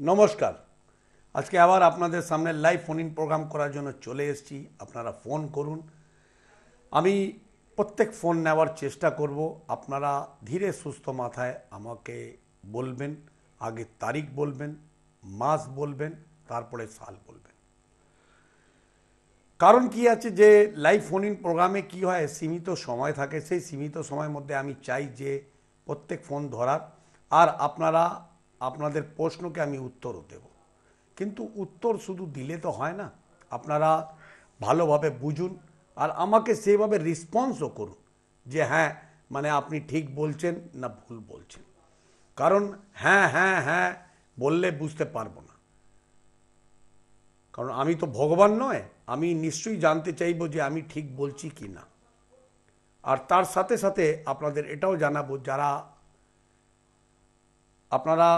নমস্কার। আজকে আবার আপনাদের সামনে লাইভ ফোন ইন প্রোগ্রাম করার জন্য চলে এসেছি। আপনারা ফোন করুন। আমি প্রত্যেক ফোন নেওয়ার চেষ্টা করব। আপনারা ধীরে সুস্থ মাথায় আমাকে বলবেন, আগে তারিখ বলবেন, মাস বলবেন, তারপরে সাল বলবেন। কারণ কি আছে যে লাইভ ফোন ইন প্রোগ্রামে কি হয়, সীমিত সময় থাকে। সেই সীমিত সময়ের মধ্যে আমি চাই যে, প্রত্যেক ফোন ধরার। আর আপনারা আপনাদের প্রশ্নকে আমি উত্তরও দেব। কিন্তু উত্তর শুধু দিলে তো হয় না। আপনারা ভালোভাবে বুঝুন আর আমাকে সেভাবে রেসপন্সও করুন যে হ্যাঁ মানে আপনি ঠিক বলছেন না ভুল বলছেন। কারণ হ্যাঁ হ্যাঁ হ্যাঁ বললে বুঝতে পারব না। কারণ আমি তো ভগবান নয়, আমি নিশ্চয়ই জানতে চাইব যে আমি ঠিক বলছি কি না। আর তার সাথে সাথে আপনাদের এটাও জানাব, যারা আপনারা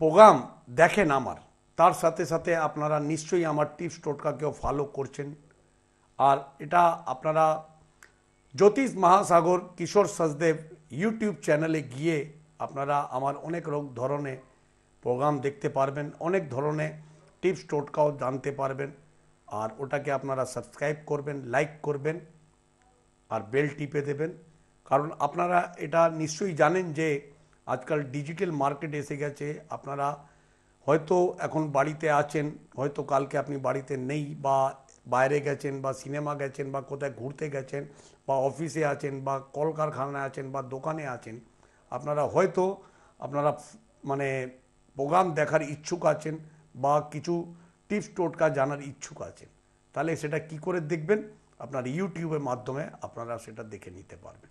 প্রোগ্রাম দেখেন আমার। তার সাথে সাথে আপনারা নিশ্চয়ই আমার টিপস টোটকাকেও ফলো করছেন। আর এটা আপনারা জ্যোতিষ মহাসাগর, কিশোর সচদেব ইউটিউব চ্যানেলে গিয়ে আপনারা আমার অনেক রোগ ধরনের প্রোগ্রাম দেখতে পারবেন, অনেক ধরনের টিপস টোটকাও জানতে পারবেন। আর ওটাকে আপনারা সাবস্ক্রাইব করবেন লাইক করবেন, আর বেল টিপে দেবেন। কারণ আপনারা এটা নিশ্চয়ই জানেন যে আজকাল ডিজিটাল মার্কেট এসে গেছে, আপনারা হয়তো এখন বাড়িতে আছেন, হয়তো কালকে আপনি বাড়িতে নেই বা বাইরে গেছেন বা সিনেমা গেছেন বা কোথায় ঘুরতে গেছেন বা অফিসে আছেন বা কলকারখানায় আছেন বা দোকানে আছেন, আপনারা হয়তো, আপনারা মানে প্রোগ্রাম দেখার ইচ্ছুক আছেন বা কিছু টিপস টোটকা জানার ইচ্ছুক আছেন। তাহলে সেটা কি করে দেখবেন? আপনার ইউটিউবের মাধ্যমে আপনারা সেটা দেখে নিতে পারবেন।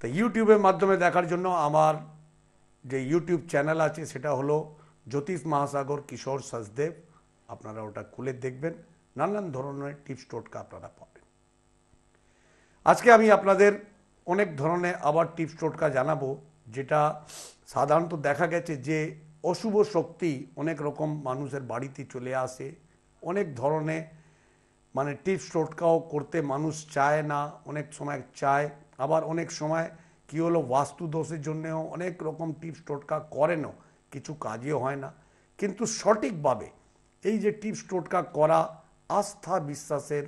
তো ইউটিউবের মাধ্যমে দেখার জন্য আমার যে ইউটিউব চ্যানেল আছে, সেটা হলো জ্যোতিষ মহাসাগর, কিশোর সচদেব। আপনারা ওটা খুলে দেখবেন। নানান ধরনের টিপস টোটকা আপনারা পাবেন। আজকে আমি আপনাদের অনেক ধরনের আবার টিপস টোটকা জানাব, যেটা সাধারণত দেখা গেছে যে অশুভ শক্তি অনেক রকম মানুষের বাড়িতে চলে আসে। অনেক ধরনের মানে টিপস টোটকাও করতে মানুষ চায় না, অনেক সময় চায়। আবার অনেক সময় কি হলো বাস্তু দোষের জন্যেও অনেক রকম টিপস টোটকা করেনও কিছু কাজেও হয় না। কিন্তু সঠিকভাবে এই যে টিপস টোটকা করা আস্থা বিশ্বাসের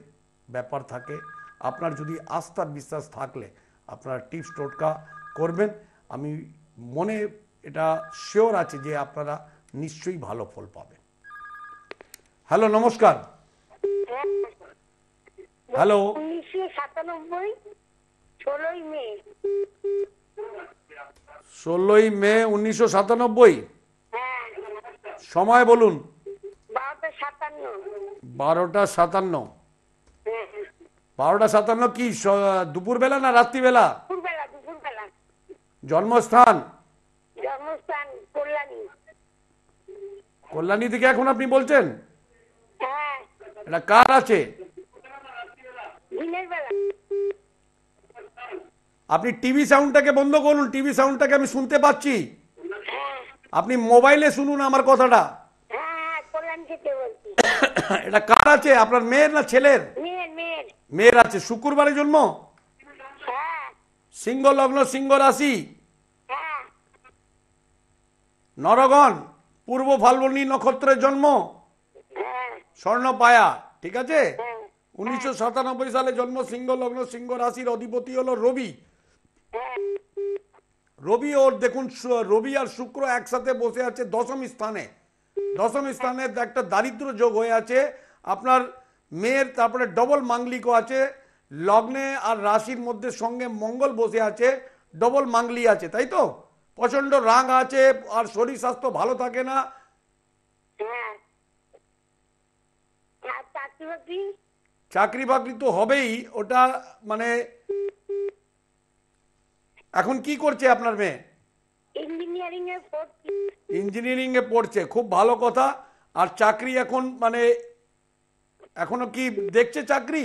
ব্যাপার থাকে। আপনার যদি আস্থা বিশ্বাস থাকলে আপনারা টিপস টোটকা করবেন। আমি মনে এটা শিওর আছে যে আপনারা নিশ্চয়ই ভালো ফল পাবেন। হ্যালো নমস্কার। হ্যালো। উনিশশো সাতানব্বই ষোলোই মে। ষোলোই মে উনিশশো সাতানব্বই। হ্যাঁ। সময় বলুন। বারোটা সাতান্ন। বারোটা সাতান্ন। হ্যাঁ। কি স- দুপুরবেলা না রাত্রিবেলা? জন্মস্থান? কল্যাণী। থেকে এখন আপনি বলছেন? হ্যাঁ। এটা কার আছে? দিনের বেলা আপনি টিভি সাউন্ডটাকে বন্ধ করুন, টিভি সাউন্ডটাকে আমি শুনতে পাচ্ছি। আপনি মোবাইলে শুনুন আমার কথাটা। এটা কার আছে? আপনার মেয়ের না ছেলের? মেয়ের আছে। শুক্রবারে জন্ম? সিংহ লগ্ন, সিংহ রাশি? নরগণ, পূর্ব ফাল্গুনী নক্ষত্রের জন্ম? হ্যাঁ স্বর্ণপায়া ঠিক আছে? উনিশশো সালে জন্ম সিংহ লগ্ন, সিংহ রাশির অধিপতি হলো রবি। রবি ওর দেখুন রবি আর শুক্র একসাথে বসে আছে দশম স্থানে। দশম স্থানে একটা দারিদ্র যোগ হয়ে আছে। আপনার মেয়ের তারপরে ডবল মাঙ্গলিকও আছে। লগ্নে আর রাশির মধ্যে সঙ্গে মঙ্গল বসে আছে। ডবল মাঙ্গলি আছে তাই তো? প্রচণ্ড রাগ আছে আর শরীর স্বাস্থ্য ভালো থাকে না। হ্যাঁ। চাকরি বাকরি তো হবেই। ওটা মানে এখন কি করছে আপনার মেয়ে? ইঞ্জিনিয়ারিং এ পড়ছি। ইঞ্জিনিয়ারিং এ পড়ছে খুব ভালো কথা। আর চাকরি এখন মানে এখনও কি দেখছে চাকরি?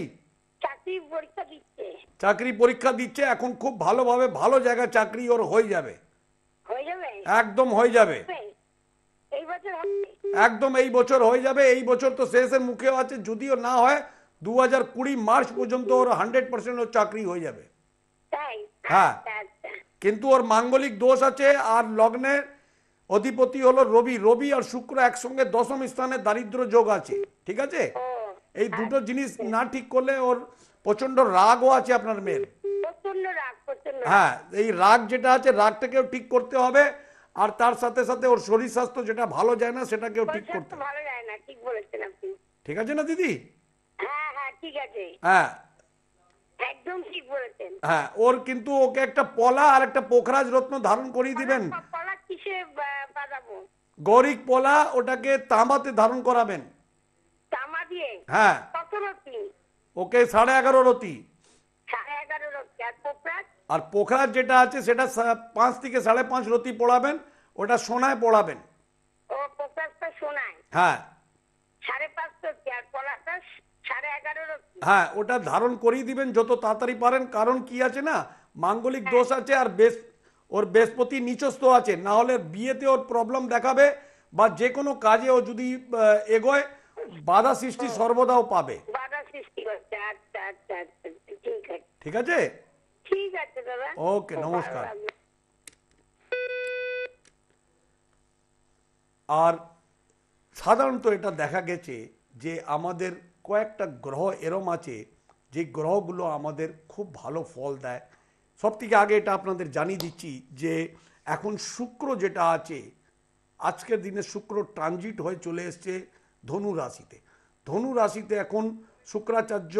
চাকরি পরীক্ষা দিচ্ছে। চাকরি পরীক্ষা দিচ্ছে এখন খুব ভালোভাবে ভালো জায়গায় চাকরি ওর হয়ে যাবে। হয়ে যাবে? একদম হয়ে যাবে। এই বছর একদম এই বছর হয়ে যাবে এই বছর তো শেষের মুখেও আছে যদিও না হয় দু হাজার কুড়ি মার্চ পর্যন্ত ওর হান্ড্রেড পার্সেন্ট ওর চাকরি হয়ে যাবে। তাই? হ্যাঁ। আচ্ছা আচ্ছা কিন্তু ওর মাঙ্গলিক দোষ আছে আর লগ্নে অধিপতি হলো রবি। রবি আর শুক্র একসঙ্গে দশম স্থানে দারিদ্র যোগ আছে ঠিক আছে? এই দুটো জিনিস না ঠিক করলে ওর প্রচণ্ড রাগও আছে আপনার মেয়ের। হ্যাঁ এই রাগ যেটা আছে রাগটাকেও ঠিক করতে হবে। আর তার সাথে সাথে ওর শরীর স্বাস্থ্য যেটা ভালো যায় না সেটাকেও ঠিক করতে ঠিক ঠিক আছে না দিদি? হ্যাঁ হ্যাঁ ঠিক আছে। হ্যাঁ। একদম ঠিক বলেছেন। হ্যাঁ ওর কিন্তু ওকে একটা পলা আর একটা পোখরাজ রত্ন ধারণ করিয়ে দিবেন। পলা- কিসে বা- বাঁধাবো গৌরিক পলা ওটাকে তামাতে ধারণ করাবেন। তামা দিয়ে? হ্যাঁ। কত রতি? ওকে সাড়ে এগারো রতি। আর পোখরাজ? যেটা আছে সেটা পাঁচ থেকে সাড়ে পাঁচ রতি পড়াবেন ওটা সোনায় পড়াবেন। ও শোনায় হ্যাঁ। সাড়ে পাঁচ রতি। আর পলাটা সাড়ে এগারো রতি। হ্যাঁ ওটা ধারণ করিয়ে দিবেন যত তাড়াতাড়ি পারেন কারণ কি আছে না? মাঙ্গলিক দোষ আছে আর বেশ ওর বৃহস্পতি নিচস্থ আছে। না হলে বিয়েতে ওর প্রবলেম দেখাবে বা যে কোনো কাজে ও যদি এগোয় বাধা সৃষ্টি সর্বদাও পাবে। আচ্ছা আচ্ছা আচ্ছা ঠিক আছে। ওকে, নমস্কার। আর সাধারণত এটা দেখা গেছে যে আমাদের কয়েকটা গ্রহ এরম আছে, যে গ্রহগুলো আমাদের খুব ভালো ফল দেয়। সব থেকে আগে এটা আপনাদের জানিয়ে দিচ্ছি যে, এখন শুক্র যেটা আছে, আজকের দিনে শুক্র ট্রানজিট হয়ে চলে এসছে ধনু রাশিতে। ধনু রাশিতে এখন শুক্রাচার্য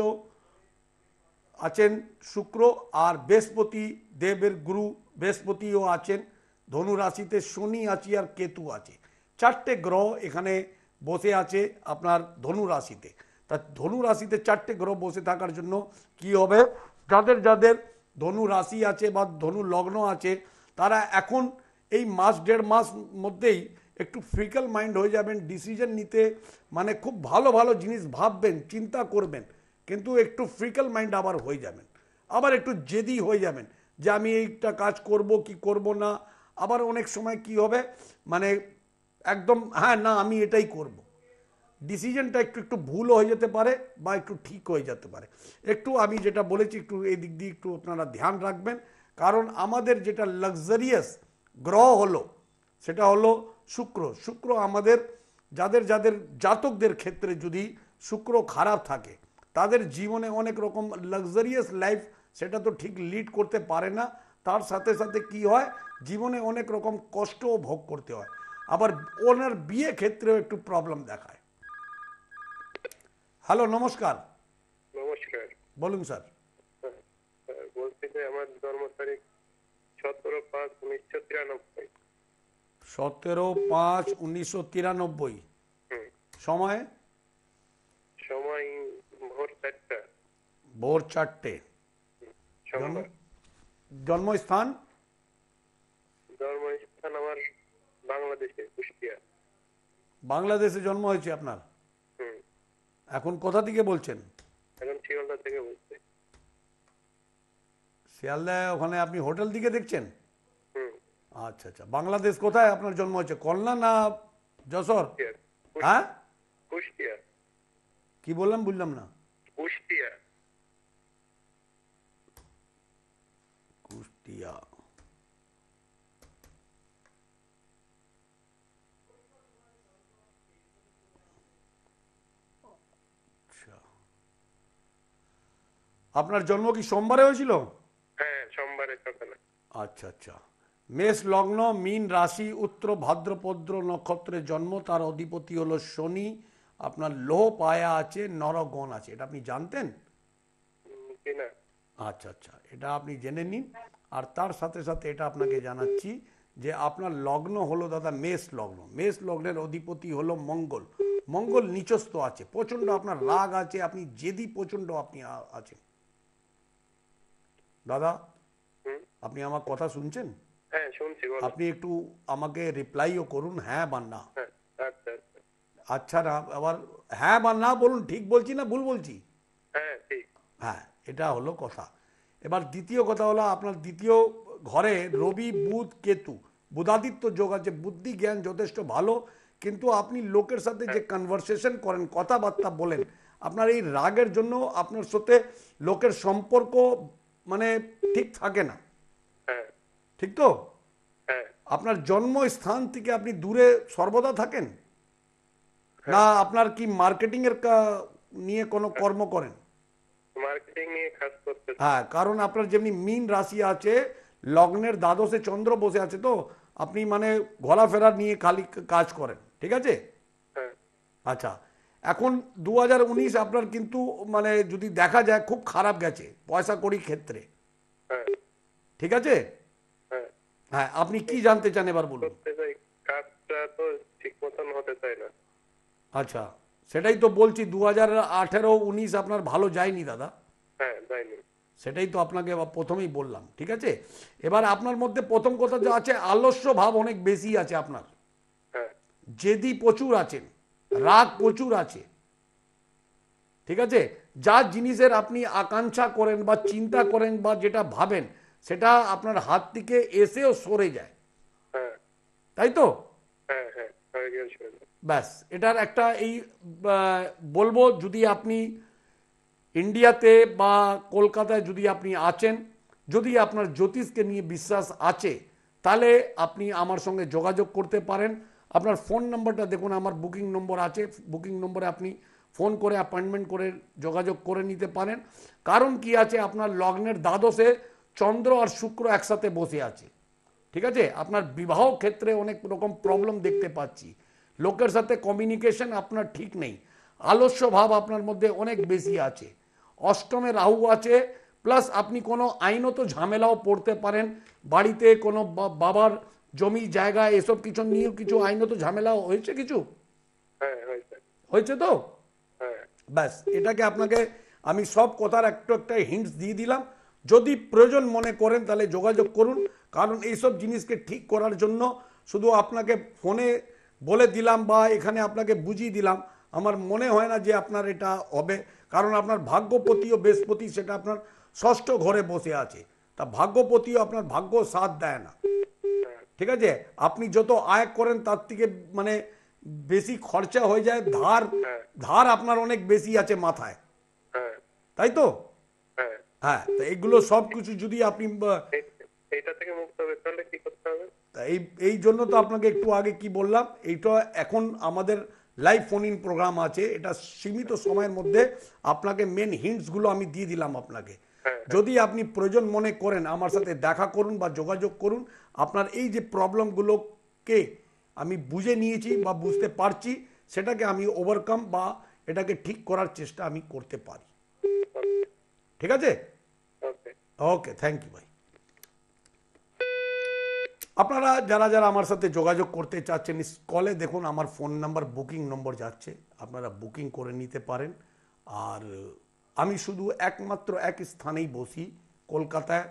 আছেন শুক্র আর বৃহস্পতি দেবের গুরু বৃহস্পতিও আছেন, ধনু রাশিতে শনি আছে আর কেতু আছে। চারটে গ্রহ এখানে বসে আছে আপনার ধনু রাশিতে। তা ধনু রাশিতে চারটে গ্রহ বসে থাকার জন্য কি হবে? যাদের যাদের ধনু রাশি আছে বা ধনু লগ্ন আছে, তারা এখন এই মাস, দেড় মাস মধ্যেই একটু ফ্রিকাল মাইন্ড হয়ে যাবেন ডিসিশন নিতে মানে খুব ভালো ভালো জিনিস ভাববেন, চিন্তা করবেন, কিন্তু একটু ফ্রিকাল মাইন্ড আবার হয়ে যাবেন। আবার একটু জেদি হয়ে যাবেন যে আমি এইটা কাজ করব কি করব না। আবার অনেক সময় কি হবে? মানে একদম হ্যাঁ না, আমি এটাই করব। ডিসিশনটা একটু একটু ভুল হয়ে যেতে পারে বা একটু ঠিক হয়ে যেতে পারে। একটু আমি যেটা বলেছি, একটু এই দিক দিয়ে একটু আপনারা ধ্যান রাখবেন। কারণ আমাদের যেটা লাক্সারিয়াস গ্রহ হলো, সেটা হলো শুক্র। শুক্র আমাদের যাদের যাদের জাতকদের ক্ষেত্রে যদি শুক্র খারাপ থাকে, তাদের জীবনে অনেক রকম লাক্সারিয়াস লাইফ সেটা তো ঠিক লিড করতে পারে না। তার সাথে সাথে কি হয়? জীবনে অনেক রকম কষ্টও ভোগ করতে হয়। আবার ওনার বিয়ে ক্ষেত্রেও একটু প্রবলেম দেখায়। হ্যালো নমস্কার। নমস্কার। বলুন স্যার। হ্যাঁ, বলছি যে আমার জন্ম তারিখ সতেরো পাঁচ উনিশশো তিরানব্বই। সতেরো পাঁচ উনিশশো তিরানব্বই। সময়? সময় ভোর চারটা। ভোর চারটে। জন্মস্থান? জন্মস্থান আমার বাংলাদেশে কুষ্টিয়া। বাংলাদেশে জন্ম হয়েছে আপনার? এখন কোথা থেকে বলছেন? এখন শিয়ালদা থেকে বলছি। শিয়ালদায় ওখানে আপনি হোটেল দিকে দেখছেন? আচ্ছা আচ্ছা। বাংলাদেশ কোথায় আপনার জন্ম হয়েছে? কল্যাণ না যশোর? হ্যাঁ? কুষ্টিয়া। কি বললাম বুঝলাম না। কুষ্টিয়া। কুষ্টিয়া। আপনার জন্ম কি সোমবারে হয়েছিল? হ্যাঁ সোমবারে সকালে। আচ্ছা আচ্ছা। মেষ লগ্ন মীন রাশি উত্তর ভাদ্রপদ্র নক্ষত্রের জন্ম তার অধিপতি হলো শনি। আপনার লোহ পায়া আছে নরগণ আছে এটা আপনি জানতেন? আচ্ছা আচ্ছা এটা আপনি জেনে নিন। আর তার সাথে সাথে এটা আপনাকে জানাচ্ছি যে আপনার লগ্ন হলো দাদা মেষ লগ্ন। মেষ লগ্নের অধিপতি হলো মঙ্গল। মঙ্গল নিচস্থ আছে প্রচণ্ড আপনার রাগ আছে আপনি জেদি প্রচণ্ড আপনি আছেন। দাদা আপনি আমার কথা শুনছেন? হ্যাঁ শুনছি আপনি একটু আমাকে রিপ্লাইও করুন হ্যাঁ বা না। হ্যাঁ আচ্ছা আচ্ছা। আচ্ছা না আবার হ্যাঁ বা না বলুন ঠিক বলছি না ভুল বলছি? হ্যাঁ হ্যাঁ এটা হলো কথা। এবার দ্বিতীয় কথা হলো আপনার দ্বিতীয় ঘরে রবি বুধ কেতু। বুধাদিত্য যোগ আছে বুদ্ধি জ্ঞান যথেষ্ট ভালো কিন্তু আপনি লোকের সাথে যে কনভারসেশন করেন কথাবার্তা বলেন আপনার এই রাগের জন্য আপনার সাথে লোকের সম্পর্ক মানে ঠিক থাকে না। হ্যাঁ। ঠিক তো? হ্যাঁ। আপনার জন্মস্থান থেকে আপনি দূরে সর্বদা থাকেন? না আপনার কি মার্কেটিং এর নিয়ে কোনো কর্ম করেন? মার্কেটিং নিয়ে কাজ করতে হ্যাঁ কারণ আপনার যেমনি মিন রাশি আছে লগ্নের দ্বাদশে চন্দ্র বসে আছে তো আপনি মানে ঘোরাফেরা নিয়ে খালি কাজ করেন ঠিক আছে? হ্যাঁ। আচ্ছা এখন দু হাজার উনিশ আপনার কিন্তু মানে যদি দেখা যায় খুব খারাপ গেছে পয়সা কড়ি ক্ষেত্রে। হ্যাঁ। ঠিক আছে? হ্যাঁ। হ্যাঁ আপনি কি জানতে চান এবার বলুন। কাজটা তো ঠিক মতন হতে চায় না। আচ্ছা সেটাই তো বলছি দু হাজার আঠেরো উনিশ আপনার ভালো যায়নি দাদা। হ্যাঁ যায়নি। সেটাই তো আপনাকে প্রথমেই বললাম ঠিক আছে? এবার আপনার মধ্যে প্রথম কথা যে আছে আলস্য ভাব অনেক বেশি আছে আপনার। জেদি প্রচুর আছেন। রাগ প্রচুর আছে। ঠিক আছে? যা জিনিসের আপনি আকাঙ্ক্ষা করেন বা চিন্তা করেন বা যেটা ভাবেন সেটা আপনার হাত থেকে এসেও সরে যায়। হ্যাঁ। তাই তো? হ্যাঁ হ্যাঁ ব্যাস এটার একটা এই বলব যদি আপনি ইন্ডিয়াতে বা কলকাতায় যদি আপনি আছেন যদি আপনার জ্যোতিষকে নিয়ে বিশ্বাস আছে তাহলে আপনি আমার সঙ্গে যোগাযোগ করতে পারেন। আপনার ফোন নাম্বারটা দেখুন, আমার বুকিং নম্বর আছে। বুকিং নম্বরে আপনি ফোন করে অ্যাপয়েন্টমেন্ট করে যোগাযোগ করে নিতে পারেন। কারণ কি আছে, আপনার লগ্নের দ্বাদশে চন্দ্র আর শুক্র একসাথে বসে আছে। ঠিক আছে? আপনার বিবাহ ক্ষেত্রে অনেক রকম প্রবলেম দেখতে পাচ্ছি। লোকের সাথে কমিউনিকেশন আপনার ঠিক নেই। আলস্য ভাব আপনার মধ্যে অনেক বেশি আছে। অষ্টমে রাহু আছে প্লাস আপনি কোনো আইনত ঝামেলাও পড়তে পারেন। বাড়িতে কোনো বাবার জমি জায়গা এসব কিছু নিয়েও কিছু আইনত ঝামেলা হয়েছে কিছু? হ্যাঁ হয়েছে। তো? হ্যাঁ। ব্যাস এটাকে আপনাকে আমি সব কথার একটু একটা হিন্টস দিয়ে দিলাম। যদি প্রয়োজন মনে করেন তাহলে যোগাযোগ করুন। কারণ এইসব জিনিসকে ঠিক করার জন্য শুধু আপনাকে ফোনে বলে দিলাম বা এখানে আপনাকে বুঝিয়ে দিলাম। আমার মনে হয় না যে আপনার এটা হবে। কারণ আপনার ভাগ্যপতি ও বৃহস্পতি সেটা আপনার ষষ্ঠ ঘরে বসে আছে। তা ভাগ্যপতিও আপনার ভাগ্য সাথ দেয় না। ঠিক আছে? আপনি যত আয় করেন তার থেকে মানে বেশি খরচা হয়ে যায়। ধার ধার আপনার অনেক বেশি আছে মাথায়। হ্যাঁ। তাই তো? হ্যাঁ। হ্যাঁ তো এইগুলো সব কিছু যদি আপনি এইটা থেকে মুক্ত হবে। তাহলে কি করতে হবে? এই এই জন্য তো আপনাকে একটু আগে কি বললাম এইটা এখন আমাদের লাইভ ফোন ইন প্রোগ্রাম আছে। এটা সীমিত সময়ের মধ্যে আপনাকে মেন হিন্টসগুলো আমি দিয়ে দিলাম আপনাকে। যদি আপনি প্রয়োজন মনে করেন আমার সাথে দেখা করুন বা যোগাযোগ করুন। আপনার এই যে প্রবলেমগুলোকে আমি বুঝে নিয়েছি বা বুঝতে পারছি সেটাকে আমি ওভারকাম বা এটাকে ঠিক করার চেষ্টা আমি করতে পারি। ঠিক আছে? ওকে থ্যাংক ইউ ভাই আপনারা যারা যারা আমার সাথে যোগাযোগ করতে চাচ্ছেন কলে দেখুন আমার ফোন নাম্বার বুকিং নম্বর যাচ্ছে। আপনারা বুকিং করে নিতে পারেন। আর আমি শুধু একমাত্র এক স্থানেই বসি কলকাতায়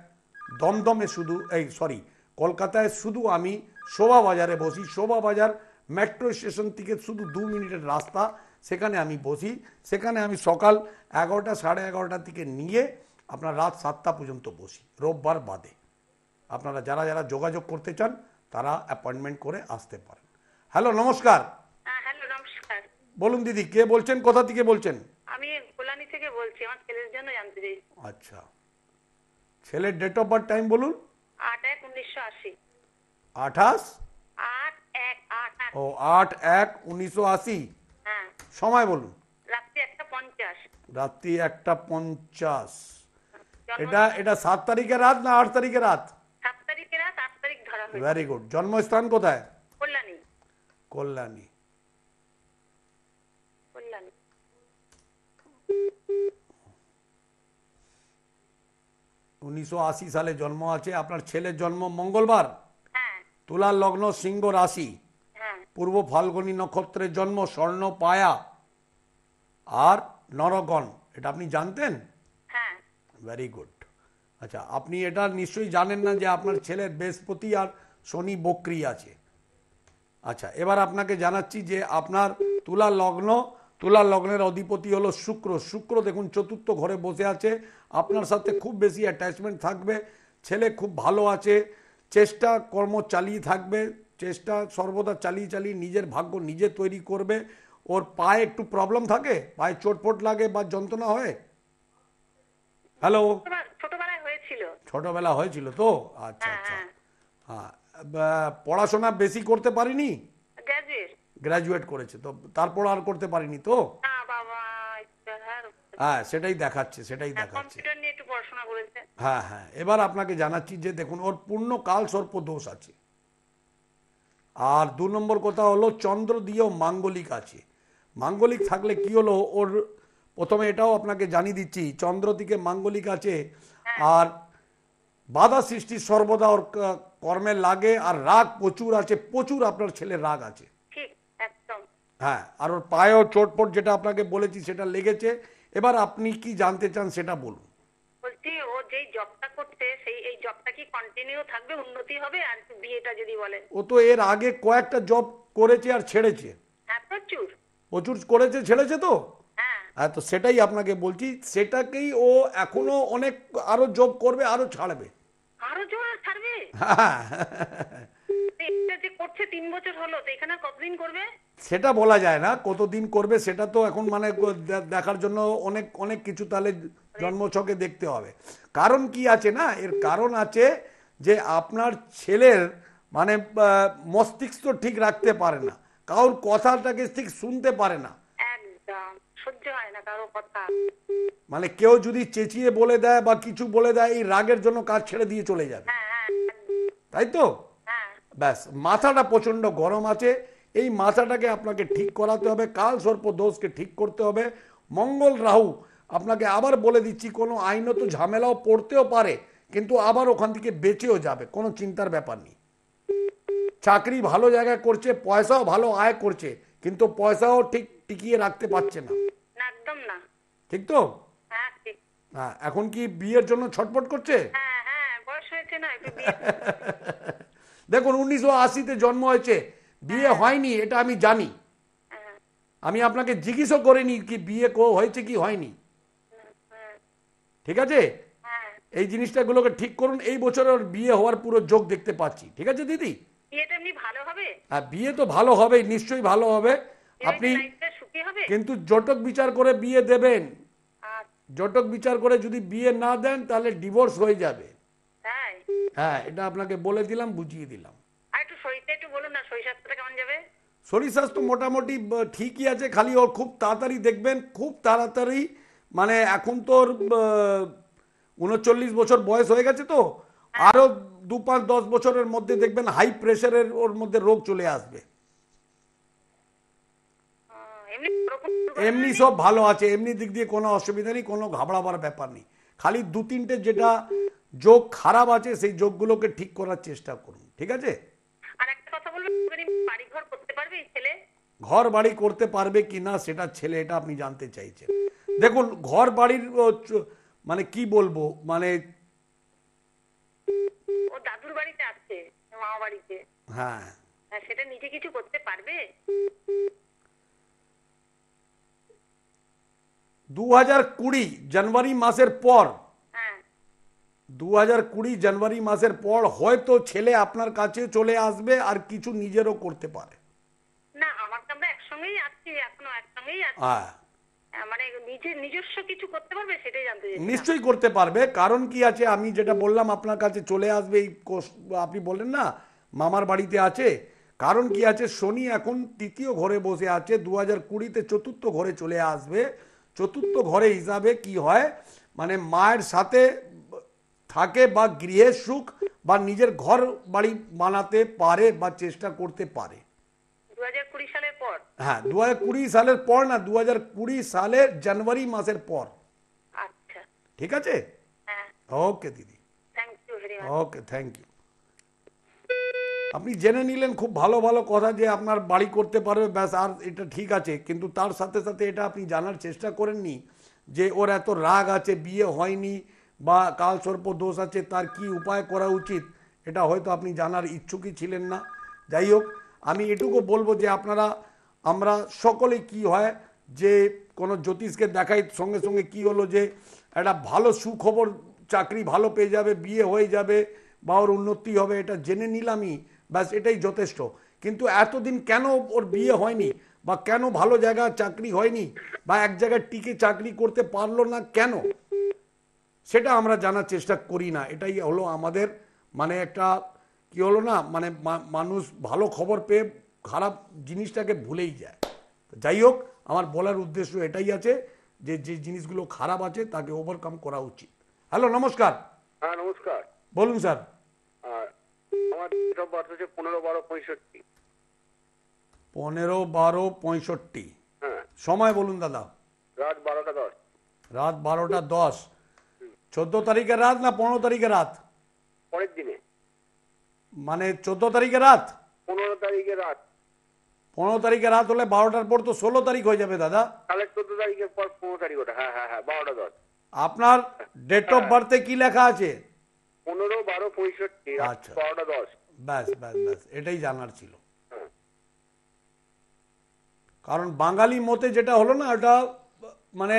দমদমে শুধু এই সরি কলকাতায় শুধু আমি শোভা বাজারে বসি। শোভা বাজার মেট্রো স্টেশন থেকে শুধু দু মিনিটের রাস্তা সেখানে আমি বসি। সেখানে আমি সকাল এগারোটা সাড়ে এগারোটা থেকে নিয়ে আপনার রাত সাতটা পর্যন্ত বসি রোববার বাদে। আপনারা যারা যারা যোগাযোগ করতে চান তারা অ্যাপয়েন্টমেন্ট করে আসতে পারেন। হ্যালো নমস্কার। হ্যাঁ হ্যালো নমস্কার। বলুন দিদি কে বলছেন? কোথা থেকে বলছেন? আমি কল্যাণী থেকে বলছি আমার ছেলের জন্য জানতে চাই আচ্ছা। ছেলের ডেট অফ বার্থ টাইম বলুন। আট এক উনিশশো আশি। আঠাশ? আট এক আট আট। ও আট এক উনিশশো আশি। হ্যাঁ। সময় বলুন। রাত্রি একটা পঞ্চাশ। রাত্রি একটা পঞ্চাশ। এটা এটা সাত তারিখের রাত না আট তারিখের রাত? সাত তারিখে রাত আট তারিখ ধরা ভেরি গুড জন্মস্থান কোথায়? কল্যাণী। কল্যাণী। উনিশশো আশি সালে জন্ম আছে। আপনার ছেলের জন্ম মঙ্গলবার। হ্যাঁ। তুলার লগ্ন সিংহ রাশি। হ্যাঁ। পূর্ব ফাল্গুনী নক্ষত্রের জন্ম স্বর্ণ পায়া। আর নরগণ এটা আপনি জানতেন? হ্যাঁ। ভেরি গুড আচ্ছা আপনি এটা নিশ্চয়ই জানেন না যে আপনার ছেলের বৃহস্পতি আর শনি বক্রি আছে। আচ্ছা এবার আপনাকে জানাচ্ছি যে আপনার তুলা লগ্ন তুলা লগ্নের অধিপতি হলো শুক্র। শুক্র দেখুন চতুর্থ ঘরে বসে আছে। আপনার সাথে খুব বেশি অ্যাটাচমেন্ট থাকবে। ছেলে খুব ভালো আছে। চেষ্টা কর্ম চালিয়ে থাকবে। চেষ্টা সর্বদা চালিয়ে চালিয়ে নিজের ভাগ্য নিজে তৈরি করবে। ওর পায়ে একটু প্রবলেম থাকে? পায়ে চোটফোট লাগে বা যন্ত্রণা হয়? হ্যালো ছোটবেলা- হয়েছিল। ছোটবেলা হয়েছিল তো? আচ্ছা হ্যাঁ, আচ্ছা হ্যাঁ। হ্যাঁ পড়াশোনা বেশি করতে পারিনি? গ্রাজুয়েট করেছে তো তারপর আর করতে পারিনি তো? আর হ্যাঁ সেটাই দেখাচ্ছে সেটাই দেখাচ্ছে। হ্যাঁ হ্যাঁ এবার আপনাকে জানাচ্ছি যে দেখুন ওর পূর্ণ কাল সর্প দোষ আছে। আর দু নম্বর কথা হলো চন্দ্র দিয়েও মাঙ্গলিক আছে। মাঙ্গলিক থাকলে কি হলো ওর প্রথমে এটাও আপনাকে জানিয়ে দিচ্ছি চন্দ্র দিকে মাঙ্গলিক আছে আর বাধা সৃষ্টি সর্বদা ওর কর্মে লাগে আর রাগ প্রচুর আছে প্রচুর আপনার ছেলের রাগ আছে। হ্যাঁ আর ওর পায়েও চোটপট যেটা আপনাকে বলেছি সেটা লেগেছে। এবার আপনি কি জানতে চান সেটা বলুন। বলছি ও যেই জবটা করছে সেই এই জবটা কি কন্টিনিউ থাকবে উন্নতি হবে আর বিয়েটা যদি বলেন ও তো এর আগে কয়েকটা জব করেছে আর ছেড়েছে। হ্যাঁ প্রচুর। প্রচুর করেছে ছেড়েছে তো? হ্যাঁ। হ্যাঁ তো সেটাই আপনাকে বলছি সেটাকেই ও এখনও অনেক আরও জব করবে আরও ছাড়বে। আরও জোর ছাড়বে? হ্যাঁ। এটা যে করছে তিন বছর হলো তো এখানে কতদিন করবে? সেটা বলা যায় না কতদিন করবে সেটা তো এখন মানে দেখার জন্য অনেক অনেক কিছু তাহলে জন্মছকে দেখতে হবে। কারণ কি আছে না এর কারণ আছে যে আপনার ছেলের মানে মস্তিষ্ক ঠিক রাখতে পারে না কারোর কথাটাকে ঠিক শুনতে পারে না। হয় মানে কেউ যদি চেঁচিয়ে বলে দেয় বা কিছু বলে দেয় এই রাগের জন্য কাজ ছেড়ে দিয়ে চলে যাবে। হ্যাঁ হ্যাঁ তাই তো? ব্যাস মাথাটা প্রচণ্ড গরম আছে। এই মাথাটাকে আপনাকে ঠিক করাতে হবে কাল সর্প দোষকে ঠিক করতে হবে। মঙ্গল রাহু আপনাকে আবার বলে দিচ্ছি কোনো আইনত ঝামেলাও পড়তেও পারে কিন্তু আবার ওখান থেকে বেঁচেও যাবে কোনো চিন্তার ব্যাপার নেই। চাকরি ভালো জায়গায় করছে পয়সাও ভালো আয় করছে কিন্তু পয়সাও ঠিক টিকিয়ে রাখতে পারছে না। একদম না। ঠিক তো? হ্যাঁ হ্যাঁ এখন কি বিয়ের জন্য ছটফট করছে? হ্যাঁ হ্যাঁ বয়স হয়েছে না একটু বিয়ে দেখুন উনিশশো আশিতে জন্ম হয়েছে। বিয়ে হয়নি এটা আমি জানি। হ্যাঁ, আমি আপনাকে জিজ্ঞেসও করিনি কি বিয়ে কো হয়েছে কি হয়নি। হ্যাঁ, ঠিক আছে? হ্যাঁ এই জিনিসটাগুলোকে ঠিক করুন এই বছর ওর বিয়ে হওয়ার পুরো যোগ দেখতে পাচ্ছি। ঠিক আছে দিদি? হবে? বিয়ে তো ভালো হবে নিশ্চয়ই ভালো হবে। আপনি কিন্তু জটক বিচার করে বিয়ে দেবেন। জটক বিচার করে যদি বিয়ে না দেন তাহলে ডিভোর্স হয়ে যাবে। হ্যাঁ এটা আপনাকে বলে দিলাম বুঝিয়ে দিলাম। একটু শরীরটা একটু বলুন না শরীর কেমন যাবে? শরীর স্বাস্থ্য মোটামুটি ঠিকই আছে খালি ওর খুব তাড়াতাড়ি দেখবেন খুব তাড়াতাড়ি মানে এখন তো ওর উনচল্লিশ বছর বয়স হয়ে গেছে তো আরও দু পাঁচ দশ বছরের মধ্যে দেখবেন হাই প্রেশারের ওর মধ্যে রোগ চলে আসবে। এমনি সব ভালো আছে এমনি দিক দিয়ে কোনো অসুবিধা নেই কোনো ঘাবড়াবার ব্যাপার নেই। খালি দু তিনটে যেটা যোগ খারাপ আছে সেই যোগগুলোকে ঠিক করার চেষ্টা করুন ঠিক আছে? ঘর বাড়ি করতে পারবে কি না সেটা ছেলে এটা আপনি জানতে চাইছেন। দেখুন ঘর বাড়ির মানে কি বলব মানে ও দাদুর বাড়িতে আছে মামা বাড়িতে। হ্যাঁ। সেটা নিজে কিছু করতে পারবে? দু হাজার কুড়ি জানুয়ারি মাসের পর হ্যাঁ দু হাজার কুড়ি জানুয়ারি মাসের পর হয়তো ছেলে আপনার কাছে চলে আসবে আর কিছু নিজেরও করতে পারে। না আমার তো আমরা একসঙ্গেই আছি এখনও একসঙ্গেই আছি। হ্যাঁ। মানে নিজে নিজস্ব কিছু করতে পারবে সেটাই জানতে চাইছি নিশ্চয়ই করতে পারবে। কারণ কি আছে আমি যেটা বললাম আপনার কাছে চলে আসবে এই আপনি বললেন না মামার বাড়িতে আছে। কারণ কি আছে শনি এখন তৃতীয় ঘরে বসে আছে দু হাজার কুড়িতে চতুর্থ ঘরে চলে আসবে। চতুর্থ ঘরে হিসাবে কি হয় মানে মায়ের সাথে থাকে বা গৃহের সুখ বা নিজের ঘর বাড়ি বানাতে পারে বা চেষ্টা করতে পারে। হ্যাঁ দু হাজার কুড়ি সালের পর না দু হাজার কুড়ি সালের জানুয়ারি মাসের পর। আচ্ছা। ঠিক আছে? হ্যাঁ। ওকে দিদি। ওকে থ্যাংক ইউ আপনি জেনে নিলেন খুব ভালো ভালো কথা যে আপনার বাড়ি করতে পারবে ব্যাস আর এটা ঠিক আছে। কিন্তু তার সাথে সাথে এটা আপনি জানার চেষ্টা করেননি যে ওর এত রাগ আছে বিয়ে হয়নি বা কাল সর্প দোষ আছে, তার কি উপায় করা উচিত, এটা হয়তো আপনি জানার ইচ্ছুকই ছিলেন না। যাই হোক, আমি এটুকু বলব যে আপনারা, আমরা সকলে কি হয় যে কোনো জ্যোতিষকে দেখাই, সঙ্গে সঙ্গে কি হলো যে একটা ভালো সুখবর, চাকরি ভালো পেয়ে যাবে, বিয়ে হয়ে যাবে বা ওর উন্নতি হবে, এটা জেনে নিলামই, ব্যাস এটাই যথেষ্ট। কিন্তু এতদিন কেন ওর বিয়ে হয়নি বা কেন ভালো জায়গা চাকরি হয়নি বা এক জায়গায় টিকে চাকরি করতে পারল না কেন? সেটা আমরা জানার চেষ্টা করি না। এটাই হলো আমাদের মানে একটা কি হলো না মানে মানুষ ভালো খবর পেয়ে খারাপ জিনিসটাকে ভুলেই যায়। যাই হোক আমার বলার উদ্দেশ্য এটাই আছে যে যে জিনিসগুলো খারাপ আছে তাকে ওভারকাম করা উচিত। হ্যালো নমস্কার। হ্যাঁ নমস্কার। বলুন স্যার। আমার ডেট হচ্ছে পনেরো বারো পঁয়ষট্টি। পনেরো বারো পঁয়ষট্টি। হ্যাঁ। সময় বলুন দাদা। রাত বারোটা দশ। রাত বারোটা দশ। চোদ্দ তারিখের রাত না পনেরো তারিখের রাত? পরের দিনে। মানে চোদ্দ তারিখের রাত? পনেরো তারিখে রাত। পনেরো তারিখের রাত হলে বারোটার পর তো ষোলো তারিখ হয়ে যাবে দাদা। তাহলে চোদ্দ তারিখের পর পনেরো তারিখ ওটা। হ্যাঁ হ্যাঁ হ্যাঁ বারোটা দশ। আপনার ডেট অফ বার্থে কি লেখা আছে? পনেরো বারো পঁয়ষট্টি আচ্ছা। বারোটা দশ। ব্যাস ব্যাস ব্যাস এটাই জানার ছিল। হ্যাঁ। কারণ বাঙালি মতে যেটা হলো না ওটা মানে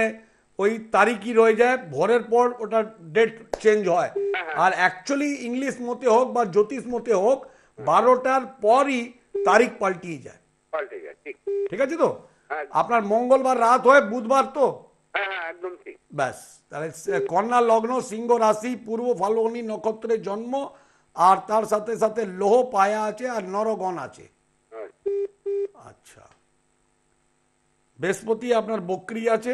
ওই তারিখই রয়ে যায় ভোরের পর ওটা ডেট চেঞ্জ হয়। আর অ্যাকচুয়ালি ইংলিশ মতে হোক বা জ্যোতিষ মতে হোক বারোটার পরই তারিখ পাল্টিয়ে যায়। ঠিক। আছে তো? হ্যাঁ। আপনার মঙ্গলবার রাত হয় বুধবার তো? হ্যাঁ হ্যাঁ ব্যাস তাহলে কন্যা লগ্ন সিংহ রাশি পূর্ব ফাল্গুনী নক্ষত্রের জন্ম আর তার সাথে সাথে লোহ পায়া আছে আর নরগণ আছে। আচ্ছা। বৃহস্পতি আপনার বক্রি আছে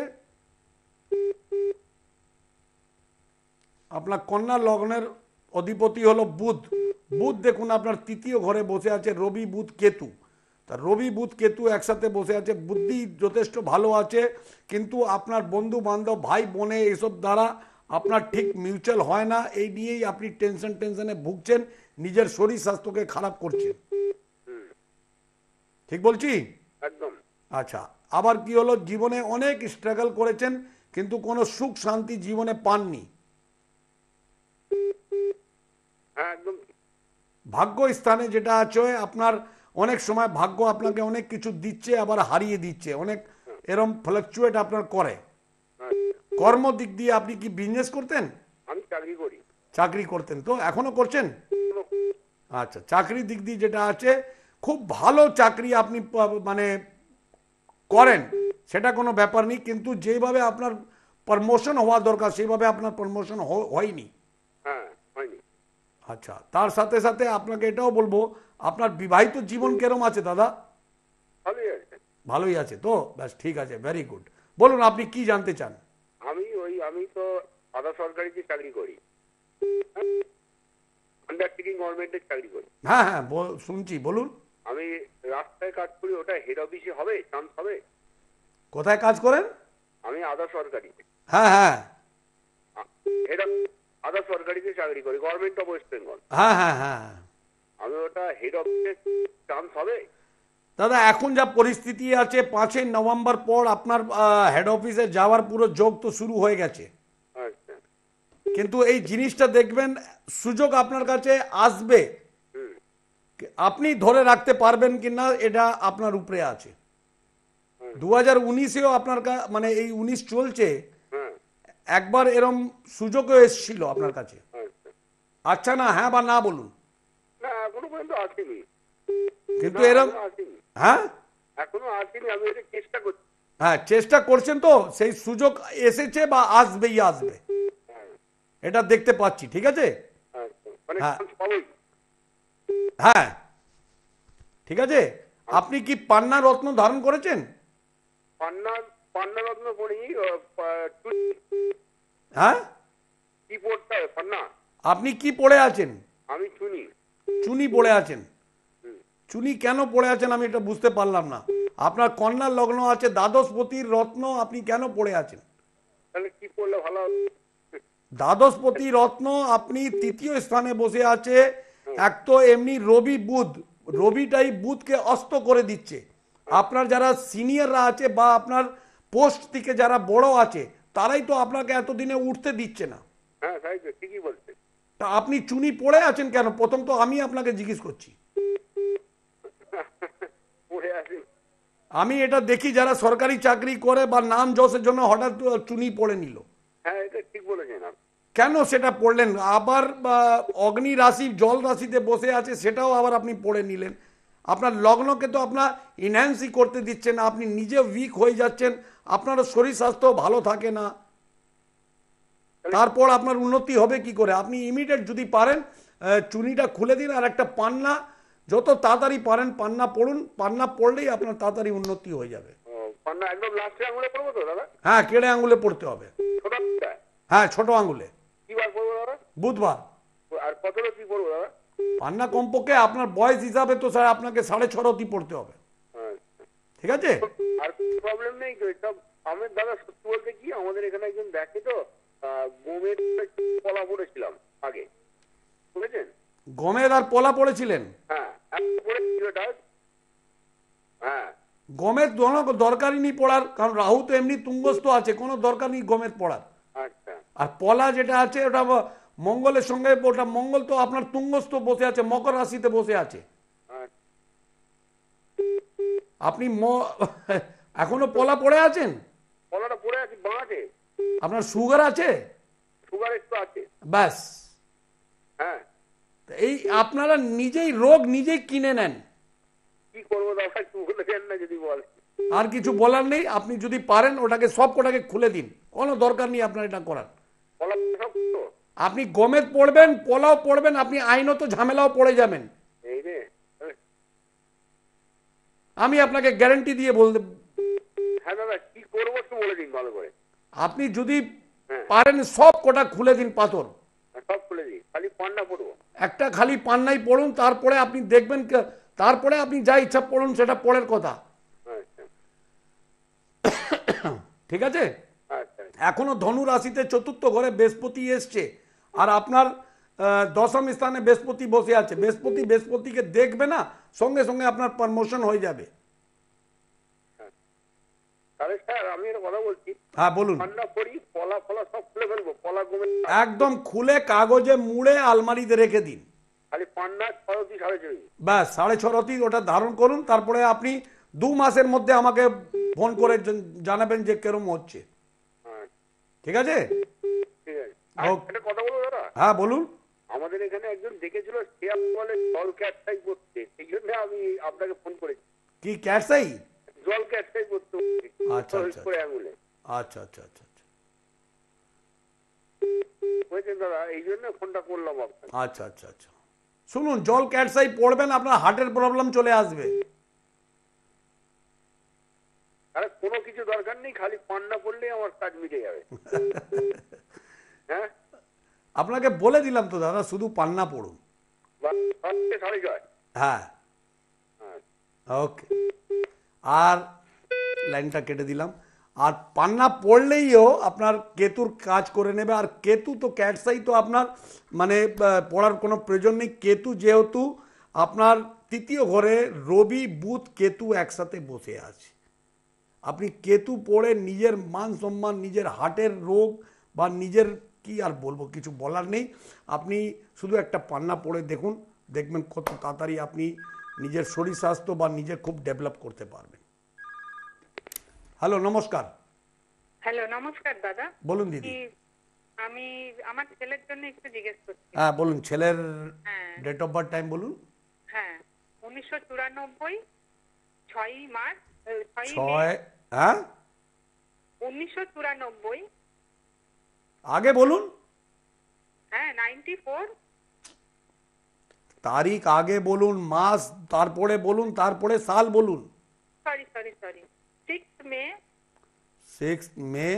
আপনার কন্যা লগ্নের অধিপতি হলো বুধ। বুধ দেখুন আপনার তৃতীয় ঘরে বসে আছে রবি বুধ কেতু। তা রবি বুধ কেতু একসাথে বসে আছে বুদ্ধি যথেষ্ট ভালো আছে কিন্তু আপনার বন্ধু বান্ধব ভাই বোনে এসব দ্বারা আপনার ঠিক মিউচুয়াল হয় না। এই নিয়েই আপনি টেনশন টেনশনে ভুগছেন নিজের শরীর স্বাস্থ্যকে খারাপ করছেন। ঠিক বলছি? একদম। আচ্ছা আবার কি হলো? জীবনে অনেক স্ট্রাগল করেছেন কিন্তু কোনো সুখ শান্তি জীবনে পাননি। হ্যাঁ ভাগ্য স্থানে যেটা আছে আপনার অনেক সময় ভাগ্য আপনাকে অনেক কিছু দিচ্ছে আবার হারিয়ে দিচ্ছে। অনেক এরম ফ্লাকচুয়েট আপনার করে। হ্যাঁ কর্ম দিক দিয়ে আপনি কি বিজনেস করতেন? আমি চাকরি করি। চাকরি করতেন। তো এখনও করছেন? আচ্ছা চাকরি দিক দিয়ে যেটা আছে খুব ভালো চাকরি আপনি মানে করেন। সেটা কোনো ব্যাপার নেই কিন্তু যেভাবে আপনার প্রমোশন হওয়া দরকার সেইভাবে আপনার প্রমোশন হয়নি। হ্যাঁ আচ্ছা তার সাথে সাথে আপনাকে এটাও বলব আপনার বিবাহিত জীবন কেরম আছে দাদা? ভালোই আছে। তো? ব্যাস ঠিক আছে ভেরি গুড বলুন আপনি কি জানতে চান? আমি ওই আমি তো আধা সরকারিতে চাকরি করি। আন্ডারটেকিং গভর্নমেন্টের চাকরি করি। হ্যাঁ হ্যাঁ শুনছি বলুন। আমি রাস্তায় কাজ করি ওটা হেড অফিসে হবে চান্স হবে। কোথায় কাজ করেন? আমি আধা সরকারি। হ্যাঁ হ্যাঁ। হেড আধা সরকারিতে চাকরি করি গভর্নমেন্ট অফ ওয়েস্ট বেঙ্গল হ্যাঁ হ্যাঁ হ্যাঁ। আমি ওটা হেড অফিসে চান্স হবে? দাদা এখন যা পরিস্থিতি আছে পাঁচই নভেম্বর পর আপনার হেড অফিসে যাওয়ার পুরো যোগ তো শুরু হয়ে গেছে। আচ্ছা। কিন্তু এই জিনিসটা দেখবেন সুযোগ আপনার কাছে আসবে। আপনি ধরে রাখতে পারবেন কিনা এটা আপনার উপরে আছে। দু হাজার উনিশেও আপনার মানে এই উনিশ চলছে একবার এরম সুযোগও এসেছিল আপনার কাছে? আচ্ছা না হ্যাঁ বা না বলুন। কিন্তু এরম হ্যাঁ? হ্যাঁ চেষ্টা করছেন তো সেই সুযোগ এসেছে বা আসবেই আসবে। এটা দেখতে পাচ্ছি ঠিক আছে? মানে হ্যাঁ। হ্যাঁ। ঠিক আছে? আপনি কি পান্না রত্ন ধারণ করেছেন? পান্না পান্না পড়ি হ্যাঁ? কি পড়তে হবে পান্না? আপনি কি পড়ে আছেন? আমি শুনি চুনি পড়ে আছেন? চুনি কেন পড়ে আছেন আমি এটা বুঝতে পারলাম না। আপনার কন্যা লগ্ন আছে দ্বাদশপতির রত্ন আপনি কেন পড়ে আছেন? তাহলে কি পড়লে ভালো দ্বাদশপতি রত্ন আপনি তৃতীয় স্থানে বসে আছে এক তো এমনি রবি বুধ রবিটাই বুধকে অস্ত করে দিচ্ছে। আপনার যারা সিনিয়ররা আছে বা আপনার পোস্ট থেকে যারা বড় আছে তারাই তো আপনাকে এতদিনে উঠতে দিচ্ছে না। হ্যাঁ তো আপনি চুনি পড়ে আছেন কেন? প্রথম তো আমি আপনাকে জিজ্ঞেস করছি। আমি এটা দেখি যারা সরকারি চাকরি করে বা নাম যশের জন্য হঠাৎ চুনি পড়ে নিল। হ্যাঁ কেন সেটা পড়লেন? আবার অগ্নি রাশি জল রাশিতে বসে আছে সেটাও আবার আপনি পড়ে নিলেন। আপনার লগ্নকে তো আপনার ইনহ্যান্সই করতে দিচ্ছেন আপনি নিজে উইক হয়ে যাচ্ছেন আপনার শরীর স্বাস্থ্য ভালো থাকে না। তারপর আপনার উন্নতি হবে কি করে? আপনি ইমিডিয়েট যদি পারেন চুনিটা খুলে দিন আর একটা পান্না যত তাড়াতাড়ি পারেন পান্না পড়ুন পান্না পড়লেই আপনার তাড়াতাড়ি উন্নতি হয়ে যাবে। পান্না একদম লাস্টে আঙুলে পড়ব তো দাদা? হ্যাঁ কেড়ে আঙুলে পড়তে হবে। হ্যাঁ ছোট আঙুলে। কি বার পড়ব দাদা? বুধবার। আর কতটা কি পড়ব দাদা? পান্না কমপক্ষে আপনার বয়স হিসাবে তো স্যার আপনাকে সাড়ে ছ রতি পড়তে হবে। আচ্ছা। ঠিক আছে? আর প্রবলেম নেই তো সব আমার দাদা সত্যি বলতে কি আমাদের এখানে একজন দেখে তো গমের কলা পড়েছিলাম আগে। বুঝেছেন গমের আর পোলা পড়েছিলেন? হ্যাঁ হ্যাঁ। গমের দরকারই নেই পড়ার কারণ রাহু তো এমনি তুঙ্গস্থ আছে কোনো দরকার নেই গমের পড়ার। আচ্ছা। আর পলা যেটা আছে ওটা মঙ্গলের সঙ্গে ওটা মঙ্গল তো আপনার তুঙ্গস্থ বসে আছে মকর রাশিতে বসে আছে। আচ্ছা আপনি এখনও পলা পড়ে আছেন? কলাটা পড়ে আছি বাঁকে। আপনার সুগার আছে? সুগার একটু আছে। ব্যাস। হ্যাঁ। এই আপনারা নিজেই রোগ নিজেই কিনে নেন। কি করব দাদা একটু বলে না যদি বল। আর কিছু বলার নেই আপনি যদি পারেন ওটাকে সব কটাকে খুলে দিন। কোনো দরকার নেই আপনার এটা করার। আপনি গমের পড়বেন পোলাও পড়বেন আপনি আইনত ঝামেলাও পড়ে যাবেন। আমি আপনাকে গ্যারান্টি দিয়ে বলতে হ্যাঁ আপনি যদি হ্যাঁ। পারেন সব কটা খুলে দিন পাথর। হ্যাঁ, একটা খালি পান্নাই পড়ুন তারপরে আপনি দেখবেন তারপরে আপনি যা ইচ্ছা পড়ুন সেটা পরের কথা। আচ্ছা। ঠিক আছে? আচ্ছা। এখনও ধনু রাশিতে চতুর্থ ঘরে বৃহস্পতি এসছে। আর আপনার দশম স্থানে বৃহস্পতি বসে আছে। বৃহস্পতি বৃহস্পতিকে দেখবে না সঙ্গে সঙ্গে আপনার প্রমোশন হয়ে যাবে। হ্যাঁ একদম খুলে কাগজে মুড়ে আলমারিতে রেখে দিন। ব্যাস সাড়ে ছ রতি ওটা ধারণ করুন তারপরে আপনি দু মাসের মধ্যে আমাকে ফোন করে জানাবেন যে কেরম হচ্ছে। আচ্ছা ঠিক আছে। একটা কথা বলব দাদা। হ্যাঁ বলুন। আমাদের এখানে একজন দেখেছিল সে বলে জল ক্যাটসাই করতে। সেই জন্য আমি আপনাকে ফোন করেছি। কি ক্যাটসাই? জল ক্যাটসাই করতে আচ্ছা, আচ্ছা, আচ্ছা আচ্ছা আচ্ছা আচ্ছা। দাদা এই জন্য ফোনটা করলাম আপনাকে। আচ্ছা আচ্ছা আচ্ছা। শুনুন জল ক্যাটসাই পড়বেন আপনার হার্টের প্রবলেম চলে আসবে। আরে কোনো কিছু দরকার নেই খালি পান্না পড়লেই আমার কাজ মিটে যাবে। হ্যাঁ? আপনাকে বলে দিলাম তো দাদা শুধু পান্না পড়ুন। হ্যাঁ। আচ্ছা। ওকে। আর লাইনটা কেটে দিলাম। আর পান্না পড়লেইও আপনার কেতুর কাজ করে নেবে। আর কেতু তো ক্যাটসাই তো আপনার মানে পড়ার কোনো প্রয়োজন নেই। কেতু যেহেতু আপনার তৃতীয় ঘরে রবি বুধ কেতু একসাথে বসে আছে। আপনি কেতু পড়ে নিজের মান সম্মান নিজের হার্টের রোগ বা নিজের কি আর বলব কিছু বলার নেই। আপনি শুধু একটা পান্না পড়ে দেখুন দেখবেন কত তাড়াতাড়ি আপনি নিজের শরীর স্বাস্থ্য বা নিজে খুব ডেভেলপ করতে পারবেন। হ্যালো নমস্কার। হ্যালো নমস্কার দাদা। বলুন দিদি। আমি আমার ছেলের জন্য একটু জিজ্ঞেস করছি। হ্যাঁ বলুন ছেলের ডেট অফ বার্থ টাইম বলুন। হ্যাঁ উনিশশো চুরানব্বই ছয়ই মার্চ আহ, ছয়ই মে। ছয় হ্যাঁ? উনিশশো চুরানব্বই আগে বলুন। হ্যাঁ তারিখ আগে বলুন মাস তারপরে বলুন তারপরে সাল বলুন। Sorry sorry sorry six May. Six May.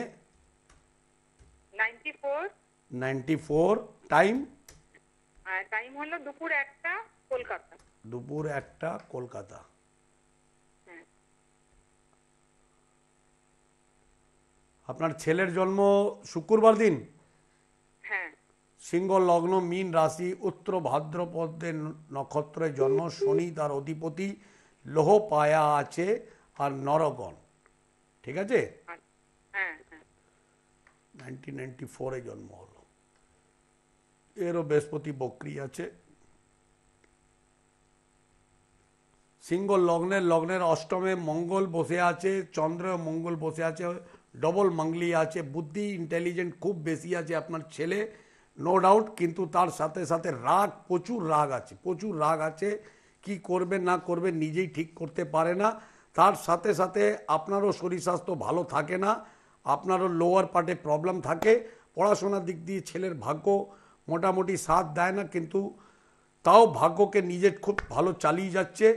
Ninety four ninety four time time হলো দুপুর একটা কলকাতা। দুপুর একটা কলকাতা। আপনার ছেলের জন্ম শুক্রবার দিন? হ্যাঁ। সিংহ লগ্ন মীন রাশি উত্তর ভাদ্রপদের নক্ষত্রে জন্ম শনি তার অধিপতি লোহ পায়া আছে আর নরগণ। ঠিক আছে। হ্যাঁ হ্যাঁ। নাইনটিন নাইনটি ফোরে জন্ম হলো। এরও বৃহস্পতি বক্রি আছে। সিংহ লগ্নের লগ্নের অষ্টমে মঙ্গল বসে আছে চন্দ্র মঙ্গল বসে আছে ডবল মাংলি আছে বুদ্ধি ইন্টেলিজেন্ট খুব বেশি আছে আপনার ছেলে নো ডাউট কিন্তু তার সাথে সাথে রাগ প্রচুর রাগ আছে প্রচুর রাগ আছে কি করবে না করবে নিজেই ঠিক করতে পারে না তার সাথে সাথে আপনারও শরীর স্বাস্থ্য ভালো থাকে না আপনারও লোয়ার পার্টে প্রবলেম থাকে পড়াশোনার দিক দিয়ে ছেলের ভাগ্য মোটামুটি সাথ দেয় না কিন্তু তাও ভাগ্যকে নিজে খুব ভালো চালিয়ে যাচ্ছে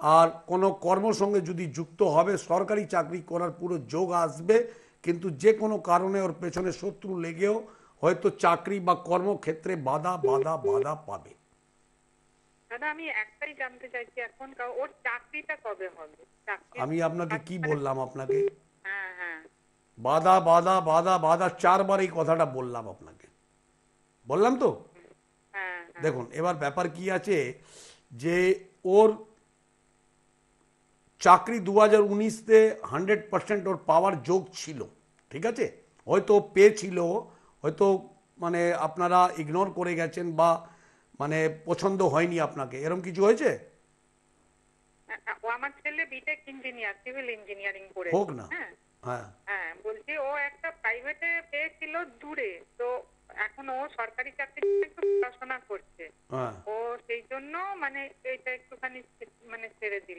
আর কোনো কর্মর সঙ্গে যদি যুক্ত হবে সরকারি চাকরি করার পুরো যোগ আসবে। কিন্তু যে কোনো কারণে ওর পেছনে শত্রু লেগেও হয়তো চাকরি বা কর্মক্ষেত্রে বাধা বাধা বাধা পাবে। আমি একটাই জানতে চাইছি এখন ওর চাকরিটা কবে হবে? আমি আপনাকে কি বললাম আপনাকে? হ্যাঁ হ্যাঁ। বাধা বাধা বাধা বাধা চারবার এই কথাটা বললাম আপনাকে। বললাম তো? হ্যাঁ। দেখুন এবার ব্যাপার কি আছে যে ওর চাকরি দু হাজার উনিশতে হান্ড্রেড পার্সেন্ট ওর পাওয়ার যোগ ছিল ঠিক আছে? হয়তো পেয়েছিল হয়তো মানে আপনারা ইগনোর করে গেছেন বা মানে পছন্দ হয়নি আপনাকে। এরকম কিছু হয়েছে? হ্যাঁ, ও আমার ছেলে বিটেক ইঞ্জিনিয়ার সিভিল ইঞ্জিনিয়ারিং করে হোক না। হ্যাঁ। হ্যাঁ। হ্যাঁ বলছি ও একটা প্রাইভেটে পেয়েছিল দূরে তো এখন ও সরকারি চাকরি পড়াশোনা করছে। হ্যাঁ। ও সেই জন্য মানে এইটা একটুখানি মানে ছেড়ে দিল।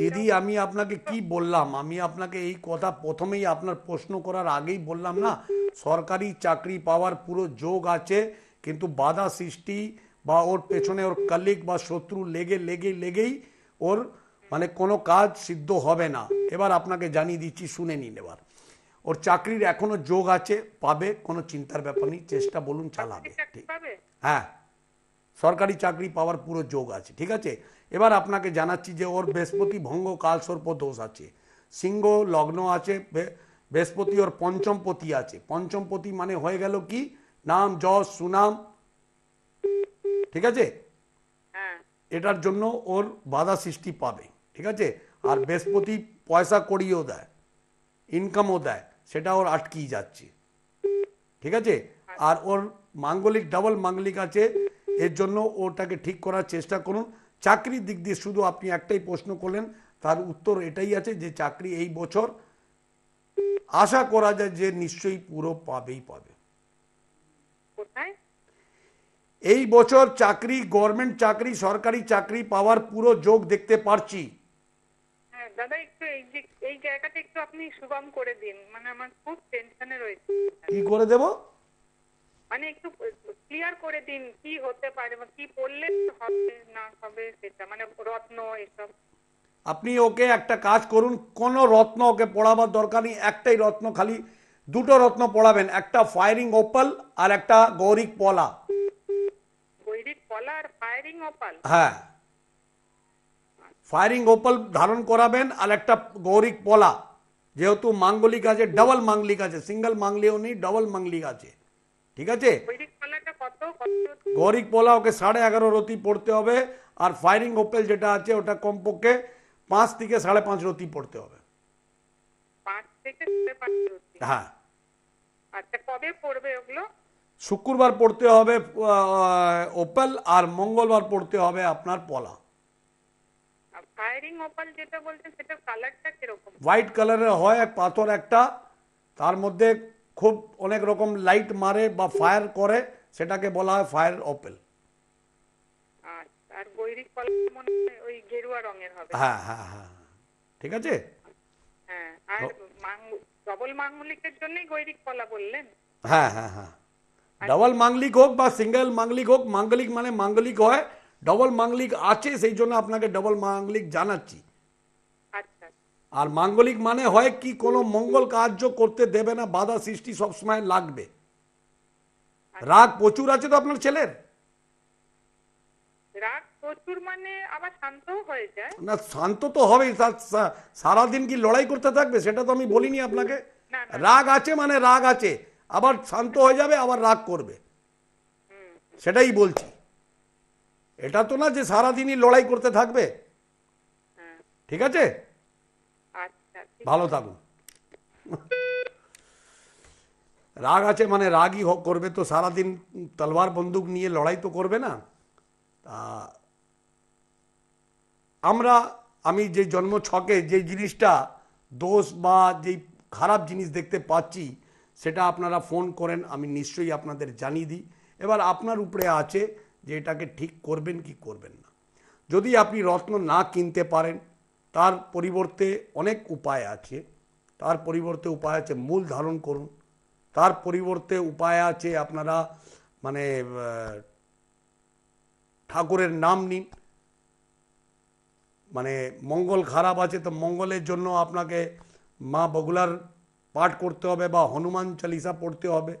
দিদি আমি আপনাকে কি বললাম? আমি আপনাকে এই কথা প্রথমেই আপনার প্রশ্ন করার আগেই বললাম না সরকারি চাকরি পাওয়ার পুরো যোগ আছে কিন্তু বাধা সৃষ্টি বা ওর পেছনে ওর কালিক বা শত্রু লেগে লেগে লেগেই ওর মানে কোনো কাজ সিদ্ধ হবে না। এবার আপনাকে জানিয়ে দিচ্ছি শুনে নিন এবার। ওর চাকরির এখনও যোগ আছে পাবে কোনো চিন্তার ব্যাপার নেই চেষ্টা বলুন চালাবে হ্যাঁ। সরকারি চাকরি পাওয়ার পুরো যোগ আছে ঠিক আছে? এবার আপনাকে জানাচ্ছি যে ওর বৃহস্পতি ভঙ্গ কালসর্প দোষ আছে। সিংহ লগ্ন আছে বৃহস্পতি ওর পঞ্চমপতি আছে। পঞ্চমপতি মানে হয়ে গেল কি? নাম যশ সুনাম ঠিক আছে? হ্যাঁ। এটার জন্য ওর বাধা সৃষ্টি পাবে ঠিক আছে? আর বৃহস্পতি পয়সা করিয়েও দেয় ইনকামও দেয় সেটা ওর আটকিয়ে যাচ্ছে ঠিক আছে? আর ওর মাঙ্গলিক ডাবল মাঙ্গলিক আছে এর জন্য ওটাকে ঠিক করার চেষ্টা করুন। চাকরির দিক দিয়ে শুধু আপনি একটাই প্রশ্ন করলেন তার উত্তর এটাই আছে যে চাকরি এই বছর আশা করা যায় যে নিশ্চয়ই পুরো পাবেই পাবে। এই বছর চাকরি গভর্নমেন্ট চাকরি সরকারি চাকরি পাওয়ার পুরো যোগ দেখতে পারছি। হ্যাঁ দাদা একটু এই জায়গাটা একটু আপনি সুগম করে দিন। মানে আমার খুব টেনশনে রয়েছে। কি করে দেব? মানে একটু ক্লিয়ার করে দিন কি হতে পারে কি পড়লে হবে না হবে সেটা মানে রত্ন এসব। আপনি ওকে একটা কাজ করুন কোনো রত্ন ওকে পড়াবার দরকার নেই একটাই রত্ন খালি দুটো রত্ন পড়াবেন একটা ফায়ারিং ওপাল আর একটা গৌরিক পলা। গৈরিক কলা আর ফায়ারিং ওপাল হ্যাঁ। ফায়ারিং ওপাল ধারণ করাবেন আর একটা গৌরিক পলা যেহেতু মাঙ্গলিক আছে ডাবল মাঙ্গলিক আছে সিঙ্গেল মাঙ্গলিও নেই ডাবল মাঙ্গলিক আছে। ঠিক আছে? গৈরিক পলা ওকে সাড়ে এগারো রতি পড়তে হবে। আর ফায়ারিং ওপেল যেটা আছে ওটা কমপক্ষে পাঁচ থেকে সাড়ে পাঁচ রতি পড়তে হবে। হ্যাঁ। আচ্ছা শুক্রবার পড়তে হবে ওপেল আর মঙ্গলবার পড়তে হবে আপনার পলা। ফায়ারিং ওপাল যেটা বলছেন সেটার কালারটা কীরকম? হোয়াইট কালারের হয় এক পাথর একটা। তার মধ্যে খুব অনেক রকম লাইট মারে বা ফায়ার করে সেটাকে বলা হয় ফায়ার ওপেল আর গৈরিক কলা মনে ওই গেরুয়া রঙের হবে। হ্যাঁ হ্যাঁ হ্যাঁ। ঠিক আছে? হ্যাঁ আর ডবল মাঙ্গলিকের জন্যই গৈরিক কলা বললেন। হ্যাঁ হ্যাঁ হ্যাঁ। ডবল মাঙ্গলিক হোক বা সিঙ্গেল মাঙ্গলিক হোক মাঙ্গলিক মানে মাঙ্গলিক হয় ডবল মাঙ্গলিক আছে সেই জন্য আপনাকে ডবল মাঙ্গলিক জানাচ্ছি। আর মাঙ্গলিক মানে হয় কি কোনো মঙ্গল কার্য করতে দেবে না বাধা সৃষ্টি সবসময় লাগবে। রাগ প্রচুর আছে তো আপনার ছেলের? রাগ প্রচুর মানে আবার শান্তও হয়ে যায়। না শান্ত তো হবেই সারাদিন কি লড়াই করতে থাকবে সেটা তো আমি বলিনি আপনাকে। রাগ আছে মানে রাগ আছে আবার শান্ত হয়ে যাবে আবার রাগ করবে। সেটাই বলছি। এটা তো না যে সারাদিনই লড়াই করতে থাকবে। হ্যাঁ। ঠিক আছে? আচ্ছা ভালো থাকুন রাগ আছে মানে রাগই করবে তো, সারাদিন তলবার বন্দুক নিয়ে লড়াই তো করবে না। আমরা, আমি যে জন্ম ছকে যে জিনিসটা দোষ বা যেই খারাপ জিনিস দেখতে পাচ্ছি, সেটা আপনারা ফোন করেন, আমি নিশ্চয়ই আপনাদের জানিয়ে দিই। এবার আপনার উপরে আছে যে এটাকে ঠিক করবেন কি করবেন না। যদি আপনি রত্ন না কিনতে পারেন তার পরিবর্তে অনেক উপায় আছে। তার পরিবর্তে উপায় আছে মূল ধারণ করুন। তার পরিবর্তে উপায় আছে আপনারা মানে ঠাকুরের নাম নিন। মানে মঙ্গল খারাপ আছে তো মঙ্গলের জন্য আপনাকে মা বগুলার পাঠ করতে হবে বা হনুমান চালিসা পড়তে হবে।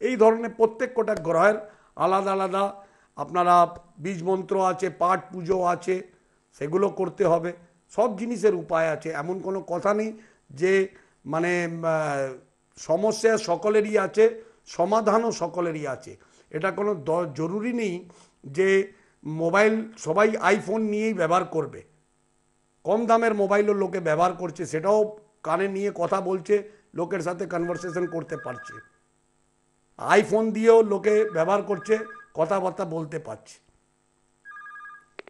এই ধরনের প্রত্যেক কটা গ্রহের আলাদা আলাদা আপনারা বীজ মন্ত্র আছে, পাঠ পুজো আছে, সেগুলো করতে হবে। সব জিনিসের উপায় আছে। এমন কোনো কথা নেই যে মানে সমস্যা সকলেরই আছে, সমাধানও সকলেরই আছে। এটা কোনো জরুরি নেই যে মোবাইল সবাই আইফোন নিয়েই ব্যবহার করবে। কম দামের মোবাইলও লোকে ব্যবহার করছে, সেটাও কানে নিয়ে কথা বলছে, লোকের সাথে কনভারসেশন করতে পারছে। আইফোন দিয়েও লোকে ব্যবহার করছে, কথাবার্তা বলতে পারছে।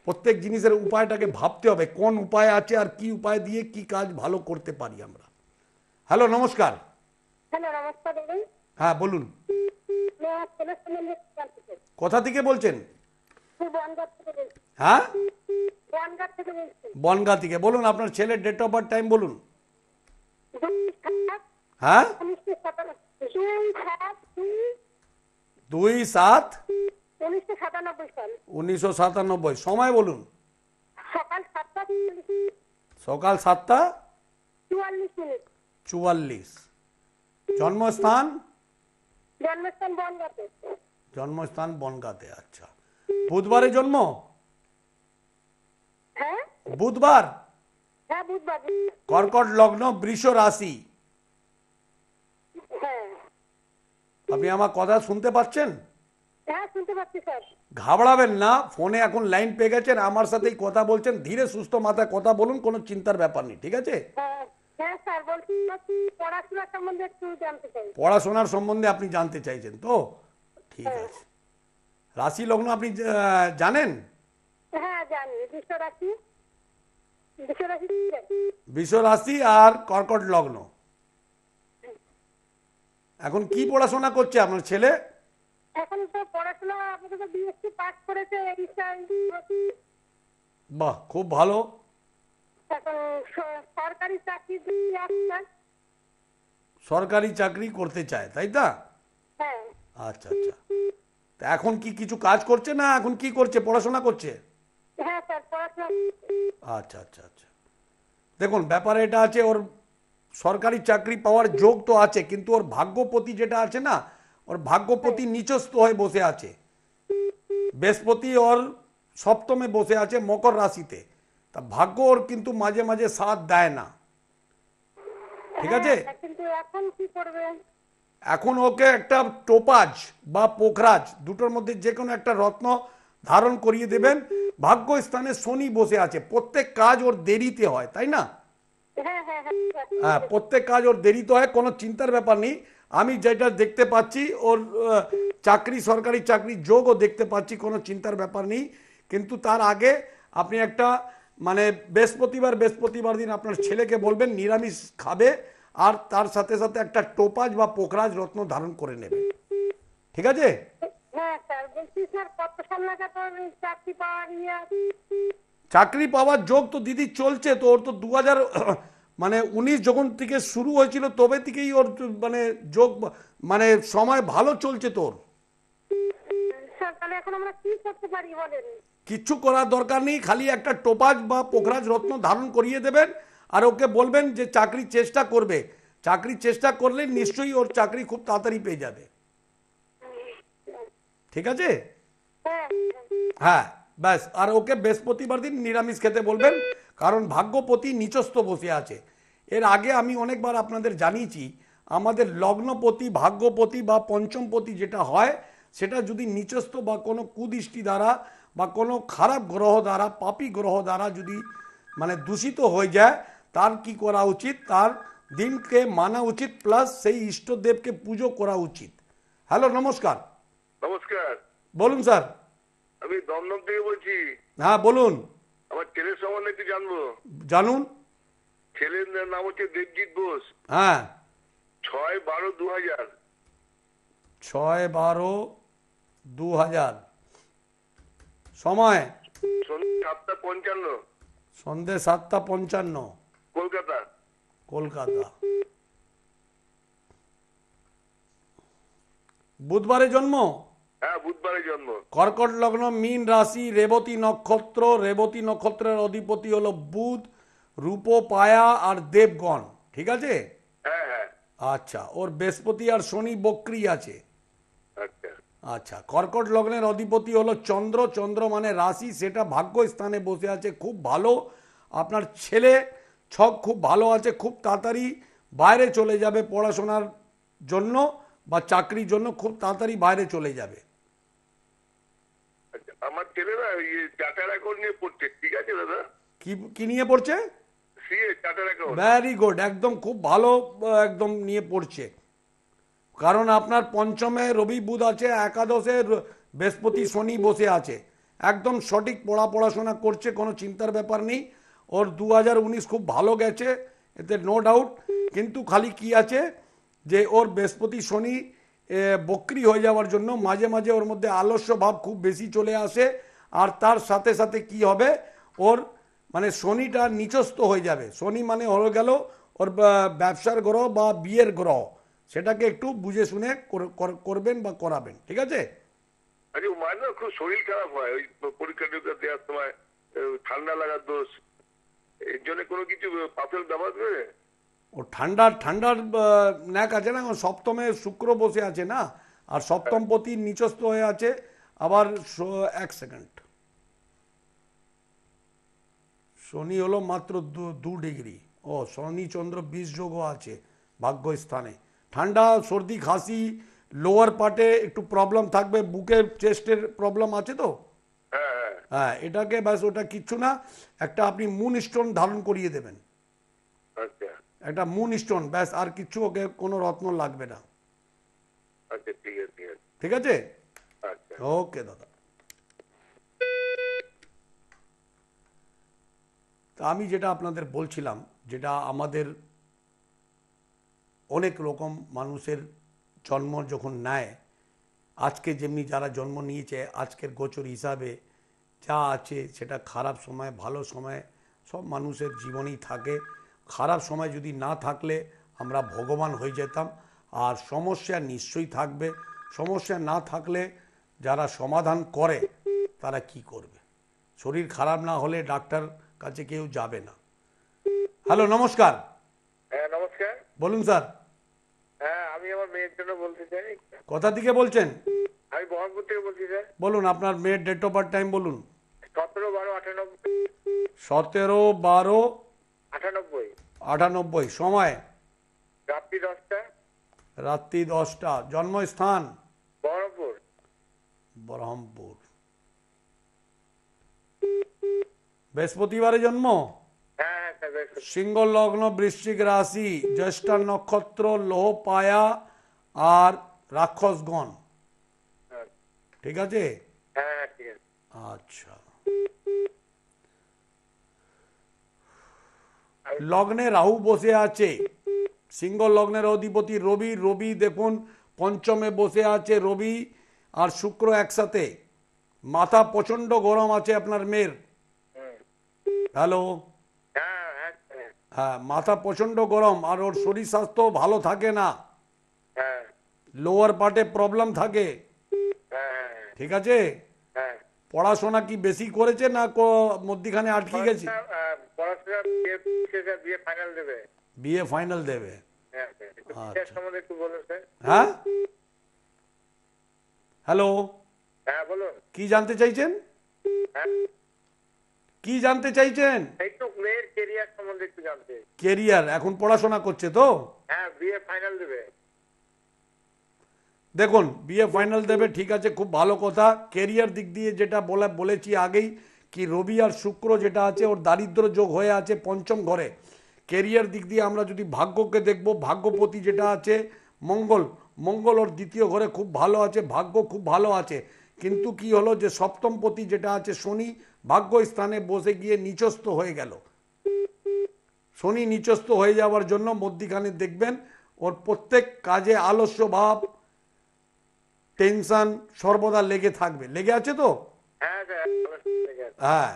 প্রত্যেক জিনিসের উপায়টাকে ভাবতে হবে কোন উপায় আছে আর কি উপায় দিয়ে কি কাজ ভালো করতে পারি আমরা। হ্যালো নমস্কার। হ্যালো নমস্কার হ্যাঁ বলুন। চাই কোথা থেকে বলছেন? হ্যাঁ? বনগাঁ থেকে বলুন আপনার ছেলের ডেট অফ বার্থ টাইম বলুন। হ্যাঁ? দুই দুই সাত উনিশশো সাতানব্বই সাল। সময় বলুন। সকাল সাতটা চুয়াল্লিশ। জন্মস্থান? জন্মস্থান বনগাঁতে। জন্মস্থান বনগাঁতে আচ্ছা। বুধবারে জন্ম? হ্যাঁ? বুধবার? হ্যাঁ বুধবার। কর্কট লগ্ন বৃষ রাশি। হ্যাঁ। আপনি আমার কথা শুনতে পাচ্ছেন? ঘাবড়াবেন না ফোনে এখন লাইন পেয়ে গেছেন আমার সাথেই কথা বলছেন ধীরে সুস্থ মাথায় কথা বলুন কোনো চিন্তার ব্যাপার নেই ঠিক আছে? হ্যাঁ হ্যাঁ পড়াশোনার সম্বন্ধে আপনি জানতে চাইছেন তো? ঠিক আছে। রাশি লগ্ন আপনি জানেন? হ্যাঁ বিশ্ব রাশি আর কর্কট লগ্ন। এখন কি পড়াশোনা করছে আপনার ছেলে? এখন তো পড়াশোনা আপাতত বিএসসি পাস করেছে বাহ খুব ভালো। এখন সরকারি চাকরি সরকারি চাকরি করতে চায় তাই তো? হ্যাঁ। আচ্ছা আচ্ছা। তা এখন কি কিছু কাজ করছে না এখন কি করছে পড়াশোনা করছে? হ্যাঁ আচ্ছা আচ্ছা আচ্ছা। দেখুন ব্যাপার এটা আছে ওর সরকারি চাকরি পাওয়ার যোগ তো আছে কিন্তু ওর ভাগ্যপতি যেটা আছে না ওর ভাগ্যপতি নিচস্থ হয়ে বসে আছে। বৃহস্পতি ওর সপ্তমে বসে আছে মকর রাশিতে। তা ভাগ্য ওর কিন্তু মাঝে মাঝে সাথ দেয় না। ঠিক আছে? হ্যাঁ, এখন ওকে একটা টোপাজ বা পোখরাজ দুটোর মধ্যে যে কোনো একটা রত্ন ধারণ করিয়ে দেবেন। ভাগ্য স্থানে শনি বসে আছে। প্রত্যেক কাজ ওর দেরিতে হয় তাই না? হ্যাঁ হ্যাঁ। হ্যাঁ প্রত্যেক কাজ ওর দেরিতে হয় কোনো চিন্তার ব্যাপার নেই। আমি যেটা দেখতে পাচ্ছি ওর চাকরি সরকারি চাকরি যোগও দেখতে পাচ্ছি কোনো চিন্তার ব্যাপার নেই কিন্তু তার আগে আপনি একটা মানে বৃহস্পতিবার বৃহস্পতিবার দিন আপনার ছেলেকে বলবেন নিরামিষ খাবে আর তার সাথে সাথে একটা টোপাজ বা পোকরাজ রত্ন ধারণ করে নেবে ঠিক আছে হ্যাঁ পাওয়ার? চাকরি পাওয়ার যোগ তো দিদি চলছে তো ওর তো দু হাজার মানে উনিশ যখন থেকে শুরু হয়েছিল তবে থেকেই ওর মানে যোগ মানে সময় ভালো চলছে তোর। কিচ্ছু করার দরকার নেই খালি একটা টোপাজ বা পোখরাজ রত্ন ধারণ করিয়ে দেবেন আর ওকে বলবেন যে চাকরির চেষ্টা করবে। চাকরির চেষ্টা করলে নিশ্চয়ই ওর চাকরি খুব তাড়াতাড়ি পেয়ে যাবে। ঠিক আছে? হ্যাঁ হ্যাঁ ব্যাস। আর ওকে বৃহস্পতিবার দিন নিরামিষ খেতে বলবেন কারণ ভাগ্যপতি নিচস্থ বসে আছে। এর আগে আমি অনেকবার আপনাদের জানিয়েছি আমাদের লগ্নপতি ভাগ্যপতি বা পঞ্চমপতি যেটা হয় সেটা যদি নিচস্থ বা কোনো কুদৃষ্টি দ্বারা বা কোনো খারাপ গ্রহ দ্বারা পাপি গ্রহ দ্বারা যদি মানে দূষিত হয়ে যায় তার কি করা উচিত? তার দিনকে মানা উচিত প্লাস সেই ইষ্টদেবকে পুজো করা উচিত। হ্যালো নমস্কার। নমস্কার। বলুন স্যার। আমি দমদম থেকে বলছি। হ্যাঁ বলুন। আমার ছেলের সম্বন্ধে একটু জানব। জানুন। ছেলের নাম হচ্ছে দেবজিৎ বোস। হ্যাঁ। ছয় বারো দু হাজার ছয় বারো দু হাজার সময় সাতটা পঞ্চান্ন। সন্ধে সাতটা পঞ্চান্ন। কলকাতা। কলকাতা। বুধবারে জন্ম? হ্যাঁ বুধবারে জন্ম। কর্কট লগ্ন মীন রাশি রেবতী নক্ষত্র। রেবতী নক্ষত্রের অধিপতি হলো বুধ। রূপ পায়া আর দেবগণ ঠিক আছে? হ্যাঁ হ্যাঁ। আচ্ছা ওর বৃহস্পতি আর শনি বক্রি আছে। আচ্ছা। আচ্ছা কর্কট লগ্নের অধিপতি হলো চন্দ্র। চন্দ্র মানে রাশি সেটা ভাগ্য স্থানে বসে আছে খুব ভালো। আপনার ছেলে ছক খুব ভালো আছে খুব তাড়াতাড়ি বাইরে চলে যাবে পড়াশোনার জন্য বা চাকরির জন্য খুব তাড়াতাড়ি বাইরে চলে যাবে। আচ্ছা আমার ছেলেরা নিয়ে পড়ছে ঠিক আছে দাদা? কি কি নিয়ে পড়ছে? ভ্যারি গুড একদম খুব ভালো, একদম নিয়ে পড়ছে। কারণ আপনার পঞ্চমে রবি বুধ আছে, একাদশে বৃহস্পতি শনি বসে আছে। একদম সঠিক পড়া, পড়াশোনা করছে, কোনো চিন্তার ব্যাপার নেই। ওর দু হাজার উনিশ খুব ভালো গেছে, এতে নো ডাউট কিন্তু খালি কি আছে, যে ওর বৃহস্পতি শনি বক্রি হয়ে যাওয়ার জন্য মাঝে মাঝে ওর মধ্যে আলস্য ভাব খুব বেশি চলে আসে। আর তার সাথে সাথে কি হবে, ওর মানে শনিটা নিচস্ত হয়ে যাবে। শনি মানে হয়ে গেল ওর ব্যবসার গ্রহ বা বিয়ের গ্রহ। সেটাকে একটু বুঝে শুনে কর- কর- করবেন বা করাবেন ঠিক আছে? আরে ও খুব শরীর খারাপ হয়। ওই পরীক্ষা টরীক্ষা দেওয়ার সময় ঠান্ডা লাগার দোষ। এর জন্য কোনো কিছু পাথর ব্যবহার করে ও ঠান্ডার ঠান্ডার ন্যাক আছে না? সপ্তমে শুক্র বসে আছে না? আর সপ্তম পতি নিচস্থ হয়ে আছে। আবার এক সেকেন্ড। শনি হলো মাত্র দু- ডিগ্রি। ও শনি চন্দ্র বিষ যোগও আছে ভাগ্যস্থানে। ঠান্ডা সর্দি খাসি লোয়ার পার্টে একটু প্রবলেম থাকবে বুকের চেস্টের প্রবলেম আছে তো? হ্যাঁ হ্যাঁ। হ্যাঁ এটাকে ব্যাস ওটা কিচ্ছু না একটা আপনি মুন স্টোন ধারণ করিয়ে দেবেন। আচ্ছা। একটা মুন স্টোন ব্যাস আর কিচ্ছু ওকে কোনো রত্ন লাগবে না। আচ্ছা আছে। ঠিক আছে? আচ্ছা। ওকে দাদা। তা আমি যেটা আপনাদের বলছিলাম, যেটা আমাদের অনেক রকম মানুষের জন্ম যখন নেয়, আজকে যেমনি যারা জন্ম নিয়েছে, আজকের গোচর হিসাবে যা আছে সেটা খারাপ সময়, ভালো সময়, সব মানুষের জীবনেই থাকে। খারাপ সময় যদি না থাকলে আমরা ভগবান হয়ে যেতাম, আর সমস্যা নিশ্চয়ই থাকবে। সমস্যা না থাকলে যারা সমাধান করে, তারা কি করবে? শরীর খারাপ না হলে ডাক্তার কাছে কেউ যাবে না। হ্যালো নমস্কার। হ্যাঁ নমস্কার। বলুন স্যার। হ্যাঁ আমি আমার মেয়ের জন্য বলতে চাই। কোথা থেকে বলছেন? আমি বহরমপুর থেকে বলছি স্যার। বলুন আপনার মেয়ের ডেট অফ বার্থ টাইম বলুন। সতেরো বারো আটানব্বই। সতেরো বারো আটানব্বই। আটানব্বই সময়? রাত্রি দশটা। রাত্রি দশটা জন্মস্থান? বহরমপুর। বরহমপুর বৃহস্পতিবারে জন্ম? হ্যাঁ হ্যাঁ সিংহ লগ্ন বৃশ্চিক রাশি জ্যেষ্ঠা নক্ষত্র লোহ পায়া আর রাক্ষসগণ। ঠিক আছে? হ্যাঁ ঠিক আছে। আচ্ছা। লগ্নে রাহু বসে আছে। সিংহ লগ্নের অধিপতি রবি। রবি দেখুন পঞ্চমে বসে আছে রবি আর শুক্র একসাথে। মাথা প্রচণ্ড গরম আছে আপনার মেয়ের। হ্যালো। হ্যাঁ হ্যাঁ হ্যাঁ। হ্যাঁ মাথা প্রচণ্ড গরম আর ওর শরীর স্বাস্থ্য ভালো থাকে না। লোয়ার পার্টে প্রবলেম থাকে। ঠিক আছে? পড়াশোনা কি বেশি করেছে না মধ্যিখানে আটকে গেছে? বিয়ে ফাইনাল দেবে। হ্যাঁ আচ্ছা। হ্যাঁ? হ্যালো। হ্যাঁ বলুন। কি জানতে চাইছেন? হ্যাঁ। কি জানতে চাইছেন? একটু মেয়ের কেরিয়ার সম্বন্ধে একটু জানতে। কেরিয়ার এখন পড়াশোনা করছে তো? হ্যাঁ বিয়ে ফাইনাল দেবে। দেখুন বিয়ে ফাইনাল দেবে ঠিক আছে খুব ভালো কথা। কেরিয়ার দিক দিয়ে যেটা বলা বলেছি আগেই কি রবি আর শুক্র যেটা আছে ওর দারিদ্র যোগ হয়ে আছে পঞ্চম ঘরে। কেরিয়ার দিক দিয়ে আমরা যদি ভাগ্যকে দেখব ভাগ্যপতি যেটা আছে মঙ্গল। মঙ্গল ওর দ্বিতীয় ঘরে খুব ভালো আছে ভাগ্য খুব ভালো আছে। কিন্তু কি হলো যে সপ্তমপতি যেটা আছে শনি ভাগ্য স্থানে বসে গিয়ে নিচস্থ হয়ে গেল। শনি নিচস্থ হয়ে যাওয়ার জন্য মধ্যিখানে দেখবেন ওর প্রত্যেক কাজে আলস্য ভাব টেনশন সর্বদা লেগে থাকবে। লেগে আছে তো? হ্যাঁ আছে। হ্যাঁ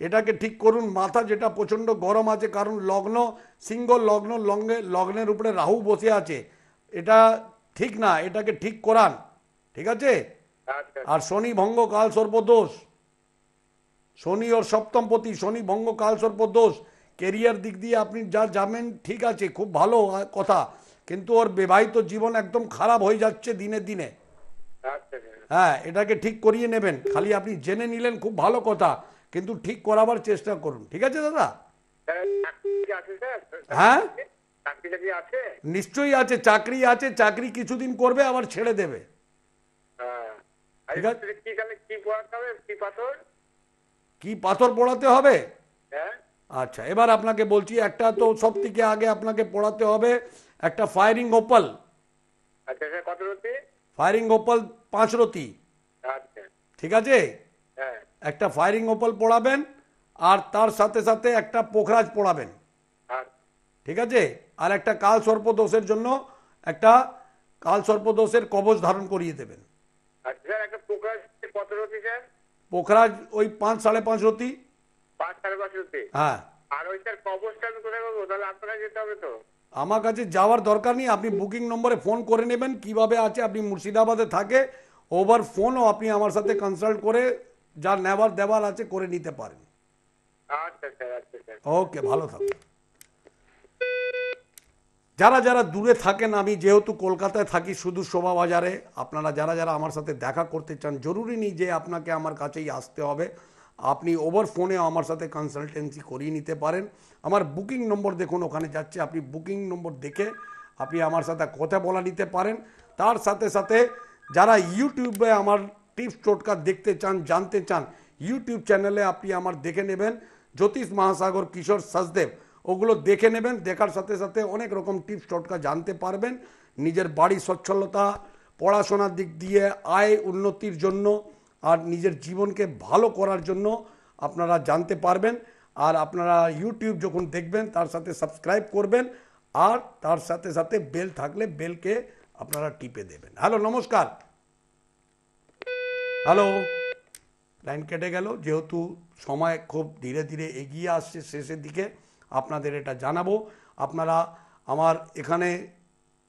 এটাকে ঠিক করুন। মাথা যেটা প্রচণ্ড গরম আছে কারণ লগ্ন সিংহ লগ্ন লগ্নে লগ্নের উপরে রাহু বসে আছে। এটা ঠিক না এটাকে ঠিক করান। ঠিক আছে? আচ্ছা। আর শনি ভঙ্গ কাল সর্প দোষ শনি ওর সপ্তমপতি শনি ভঙ্গ কাল সর্প দোষ। কেরিয়ার দিক দিয়ে আপনি যা যাবেন ঠিক আছে খুব ভালো কথা। কিন্তু ওর বিবাহিত জীবন একদম খারাপ হয়ে যাচ্ছে দিনে দিনে। আচ্ছা হ্যাঁ এটাকে ঠিক করিয়ে নেবেন। খালি আপনি জেনে নিলেন খুব ভালো কথা। কিন্তু ঠিক করাবার চেষ্টা করুন। ঠিক আছে দাদা? হ্যাঁ আছে নিশ্চয়ই আছে চাকরি আছে চাকরি কিছুদিন করবে আবার ছেড়ে দেবে। হ্যাঁ। ঠিক আছে। কি পাথর পড়াতে হবে? হ্যাঁ। আচ্ছা এবার আপনাকে বলছি একটা তো সব থেকে আগে আপনাকে পড়াতে হবে একটা ফায়ারিং ওপাল ফায়ারিং ওপাল পাঁচ রতি। আচ্ছা। ঠিক আছে? হ্যাঁ। একটা ফায়ারিং ওপাল পড়াবেন আর তার সাথে সাথে একটা পোখরাজ পড়াবেন। ঠিক আছে? আর একটা কাল সর্পদোষের জন্য একটা কাল সর্পদোষের কবচ ধারণ করিয়ে দেবেন। আচ্ছা একটা পোকা কত রতি স্যার? পোখরাজ ওই পাঁচ সাড়ে পাঁচ রতি? পাঁচ সাড়ে পাঁচ রতি? হ্যাঁ। আর ওই স্যার কবচটা আমি কোথায় পাবো? তাহলে আপনার যেতে হবে তো। আমার কাছে যাওয়ার দরকার নেই আপনি বুকিং নম্বরে ফোন করে নেবেন কীভাবে আছে আপনি মুর্শিদাবাদে থাকে ওভার ফোনও আপনি আমার সাথে কনসাল্ট করে যা নেবার দেওয়ার আছে করে নিতে পারেন। আচ্ছা স্যার আচ্ছা স্যার। ওকে ভালো থাকুন। যারা যারা দূরে থাকেন, আমি যেহেতু কলকাতায় থাকি শুধু শোভা বাজারে, আপনারা যারা যারা আমার সাথে দেখা করতে চান, জরুরি নেই যে আপনাকে আমার কাছেই আসতে হবে। আপনি ওভার ফোনে আমার সাথে কনসালটেন্সি করিয়ে নিতে পারেন। আমার বুকিং নম্বর দেখুন, ওখানে যাচ্ছে, আপনি বুকিং নম্বর দেখে আপনি আমার সাথে কথা বলা নিতে পারেন। তার সাথে সাথে যারা ইউটিউবে আমার টিপস টোটকা দেখতে চান, জানতে চান ইউটিউব চ্যানেলে আপনি আমার দেখে নেবেন। জ্যোতিষ মহাসাগর, কিশোর সচদেব ওগুলো দেখে নেবেন, দেখার সাথে সাথে অনেক রকম টিপস টোটকা জানতে পারবেন। নিজের বাড়ি সচ্ছলতা পড়াশোনার দিক দিয়ে আয় উন্নতির জন্য আর নিজের জীবনকে ভালো করার জন্য আপনারা জানতে পারবেন। আর আপনারা ইউটিউব যখন দেখবেন, তার সাথে সাবস্ক্রাইব করবেন আর তার সাথে সাথে বেল থাকলে বেলকে আপনারা টিপে দেবেন। হ্যালো নমস্কার। হ্যালো লাইন কেটে গেল। যেহেতু সময় খুব ধীরে ধীরে এগিয়ে আসছে শেষের দিকে আপনাদের এটা জানাব। আপনারা আমার এখানে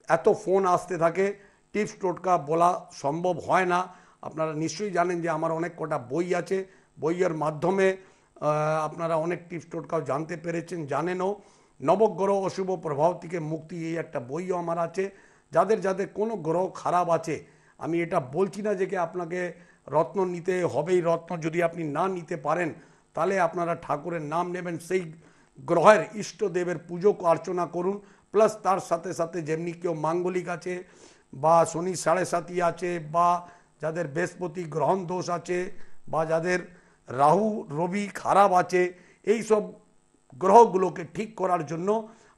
এত ফোন আসতে থাকে, টিপস টোটকা বলা সম্ভব হয় না। আপনারা নিশ্চয়ই জানেন যে আমার অনেক কটা বই আছে। বইয়ের মাধ্যমে আপনারা অনেক টিপস টোটকাও জানতে পেরেছেন, জানেনও। নবগ্রহ অশুভ প্রভাব থেকে মুক্তি এই একটা বইও আমার আছে। যাদের যাদের কোনো গ্রহ খারাপ আছে, আমি এটা বলছি না যে কি আপনাকে রত্ন নিতে হবেই রত্ন। যদি আপনি না নিতে পারেন, তাহলে আপনারা ঠাকুরের নাম নেবেন। সেই গ্রহের ইষ্টদেবের পুজো অর্চনা করুন প্লাস তার সাথে সাথে যেমনি কেউ মাঙ্গলিক আছে, বা শনি সাড়ে সাতি আছে, বা যাদের বৃহস্পতি গ্রহণ দোষ আছে, বা যাদের রাহু, রবি খারাপ আছে, এই সব গ্রহগুলোকে ঠিক করার জন্য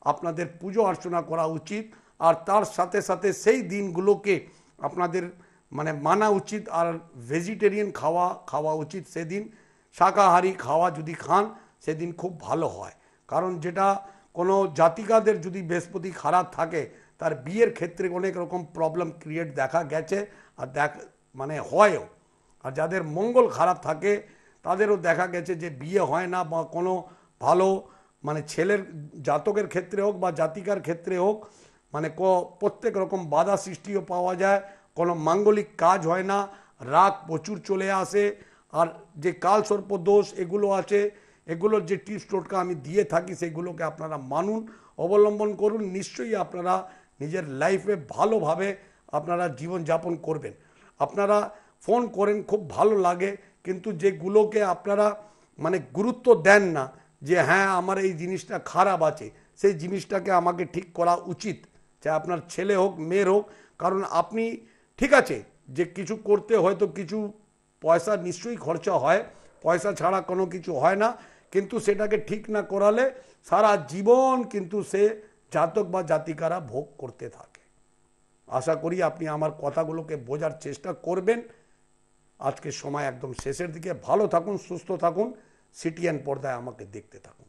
আপনাদের পুজো অর্চনা করা উচিত। আর তার সাথে সাথে সেই দিনগুলোকে আপনাদের মানে মানা উচিত। আর ভেজিটেরিয়ান খাওয়া খাওয়া উচিত সেদিন। শাকাহারি খাওয়া যদি খান, সেদিন খুব ভালো হয়। কারণ যেটা কোনো জাতিকাদের যদি বৃহস্পতি খারাপ থাকে, তার বিয়ের ক্ষেত্রে অনেক রকম প্রবলেম ক্রিয়েট দেখা গেছে আর দেখ মানে হয়ও। আর যাদের মঙ্গল খারাপ থাকে, তাদেরও দেখা গেছে যে বিয়ে হয় না বা কোনো ভালো মানে ছেলের জাতকের ক্ষেত্রে হোক বা জাতিকার ক্ষেত্রে হোক মানে ক- প্রত্যেক রকম বাধা সৃষ্টিও পাওয়া যায়, কোনো মাঙ্গলিক কাজ হয় না, রাগ প্রচুর চলে আসে, আর যে কাল সর্প দোষ এগুলো আছে এগুলোর যে টিপস টোটকা আমি দিয়ে থাকি, সেগুলোকে আপনারা মানুন, অবলম্বন করুন। নিশ্চয়ই আপনারা নিজের লাইফে ভালোভাবে আপনারা জীবনযাপন করবেন। আপনারা ফোন করেন, খুব ভালো লাগে, কিন্তু যেগুলোকে আপনারা মানে গুরুত্ব দেন না, যে হ্যাঁ আমার এই জিনিসটা খারাপ আছে, সেই জিনিসটাকে আমাকে ঠিক করা উচিত, চাই আপনার ছেলে হোক, মেয়ের হোক, কারণ আপনি ঠিক আছে যে কিছু করতে হয়তো কিছু পয়সা নিশ্চয়ই খরচা হয়, পয়সা ছাড়া কোনো কিছু হয় না কিন্তু সেটাকে ঠিক না করালে সারা জীবন কিন্তু সে জাতক বা জাতিকারা ভোগ করতে থাকে। আশা করি আপনি আমার কথাগুলোকে বোঝার চেষ্টা করবেন। আজকের সময় একদম শেষের দিকে। ভালো থাকুন, সুস্থ থাকুন। সিটিএন পর্দায় আমাকে দেখতে থাকুন।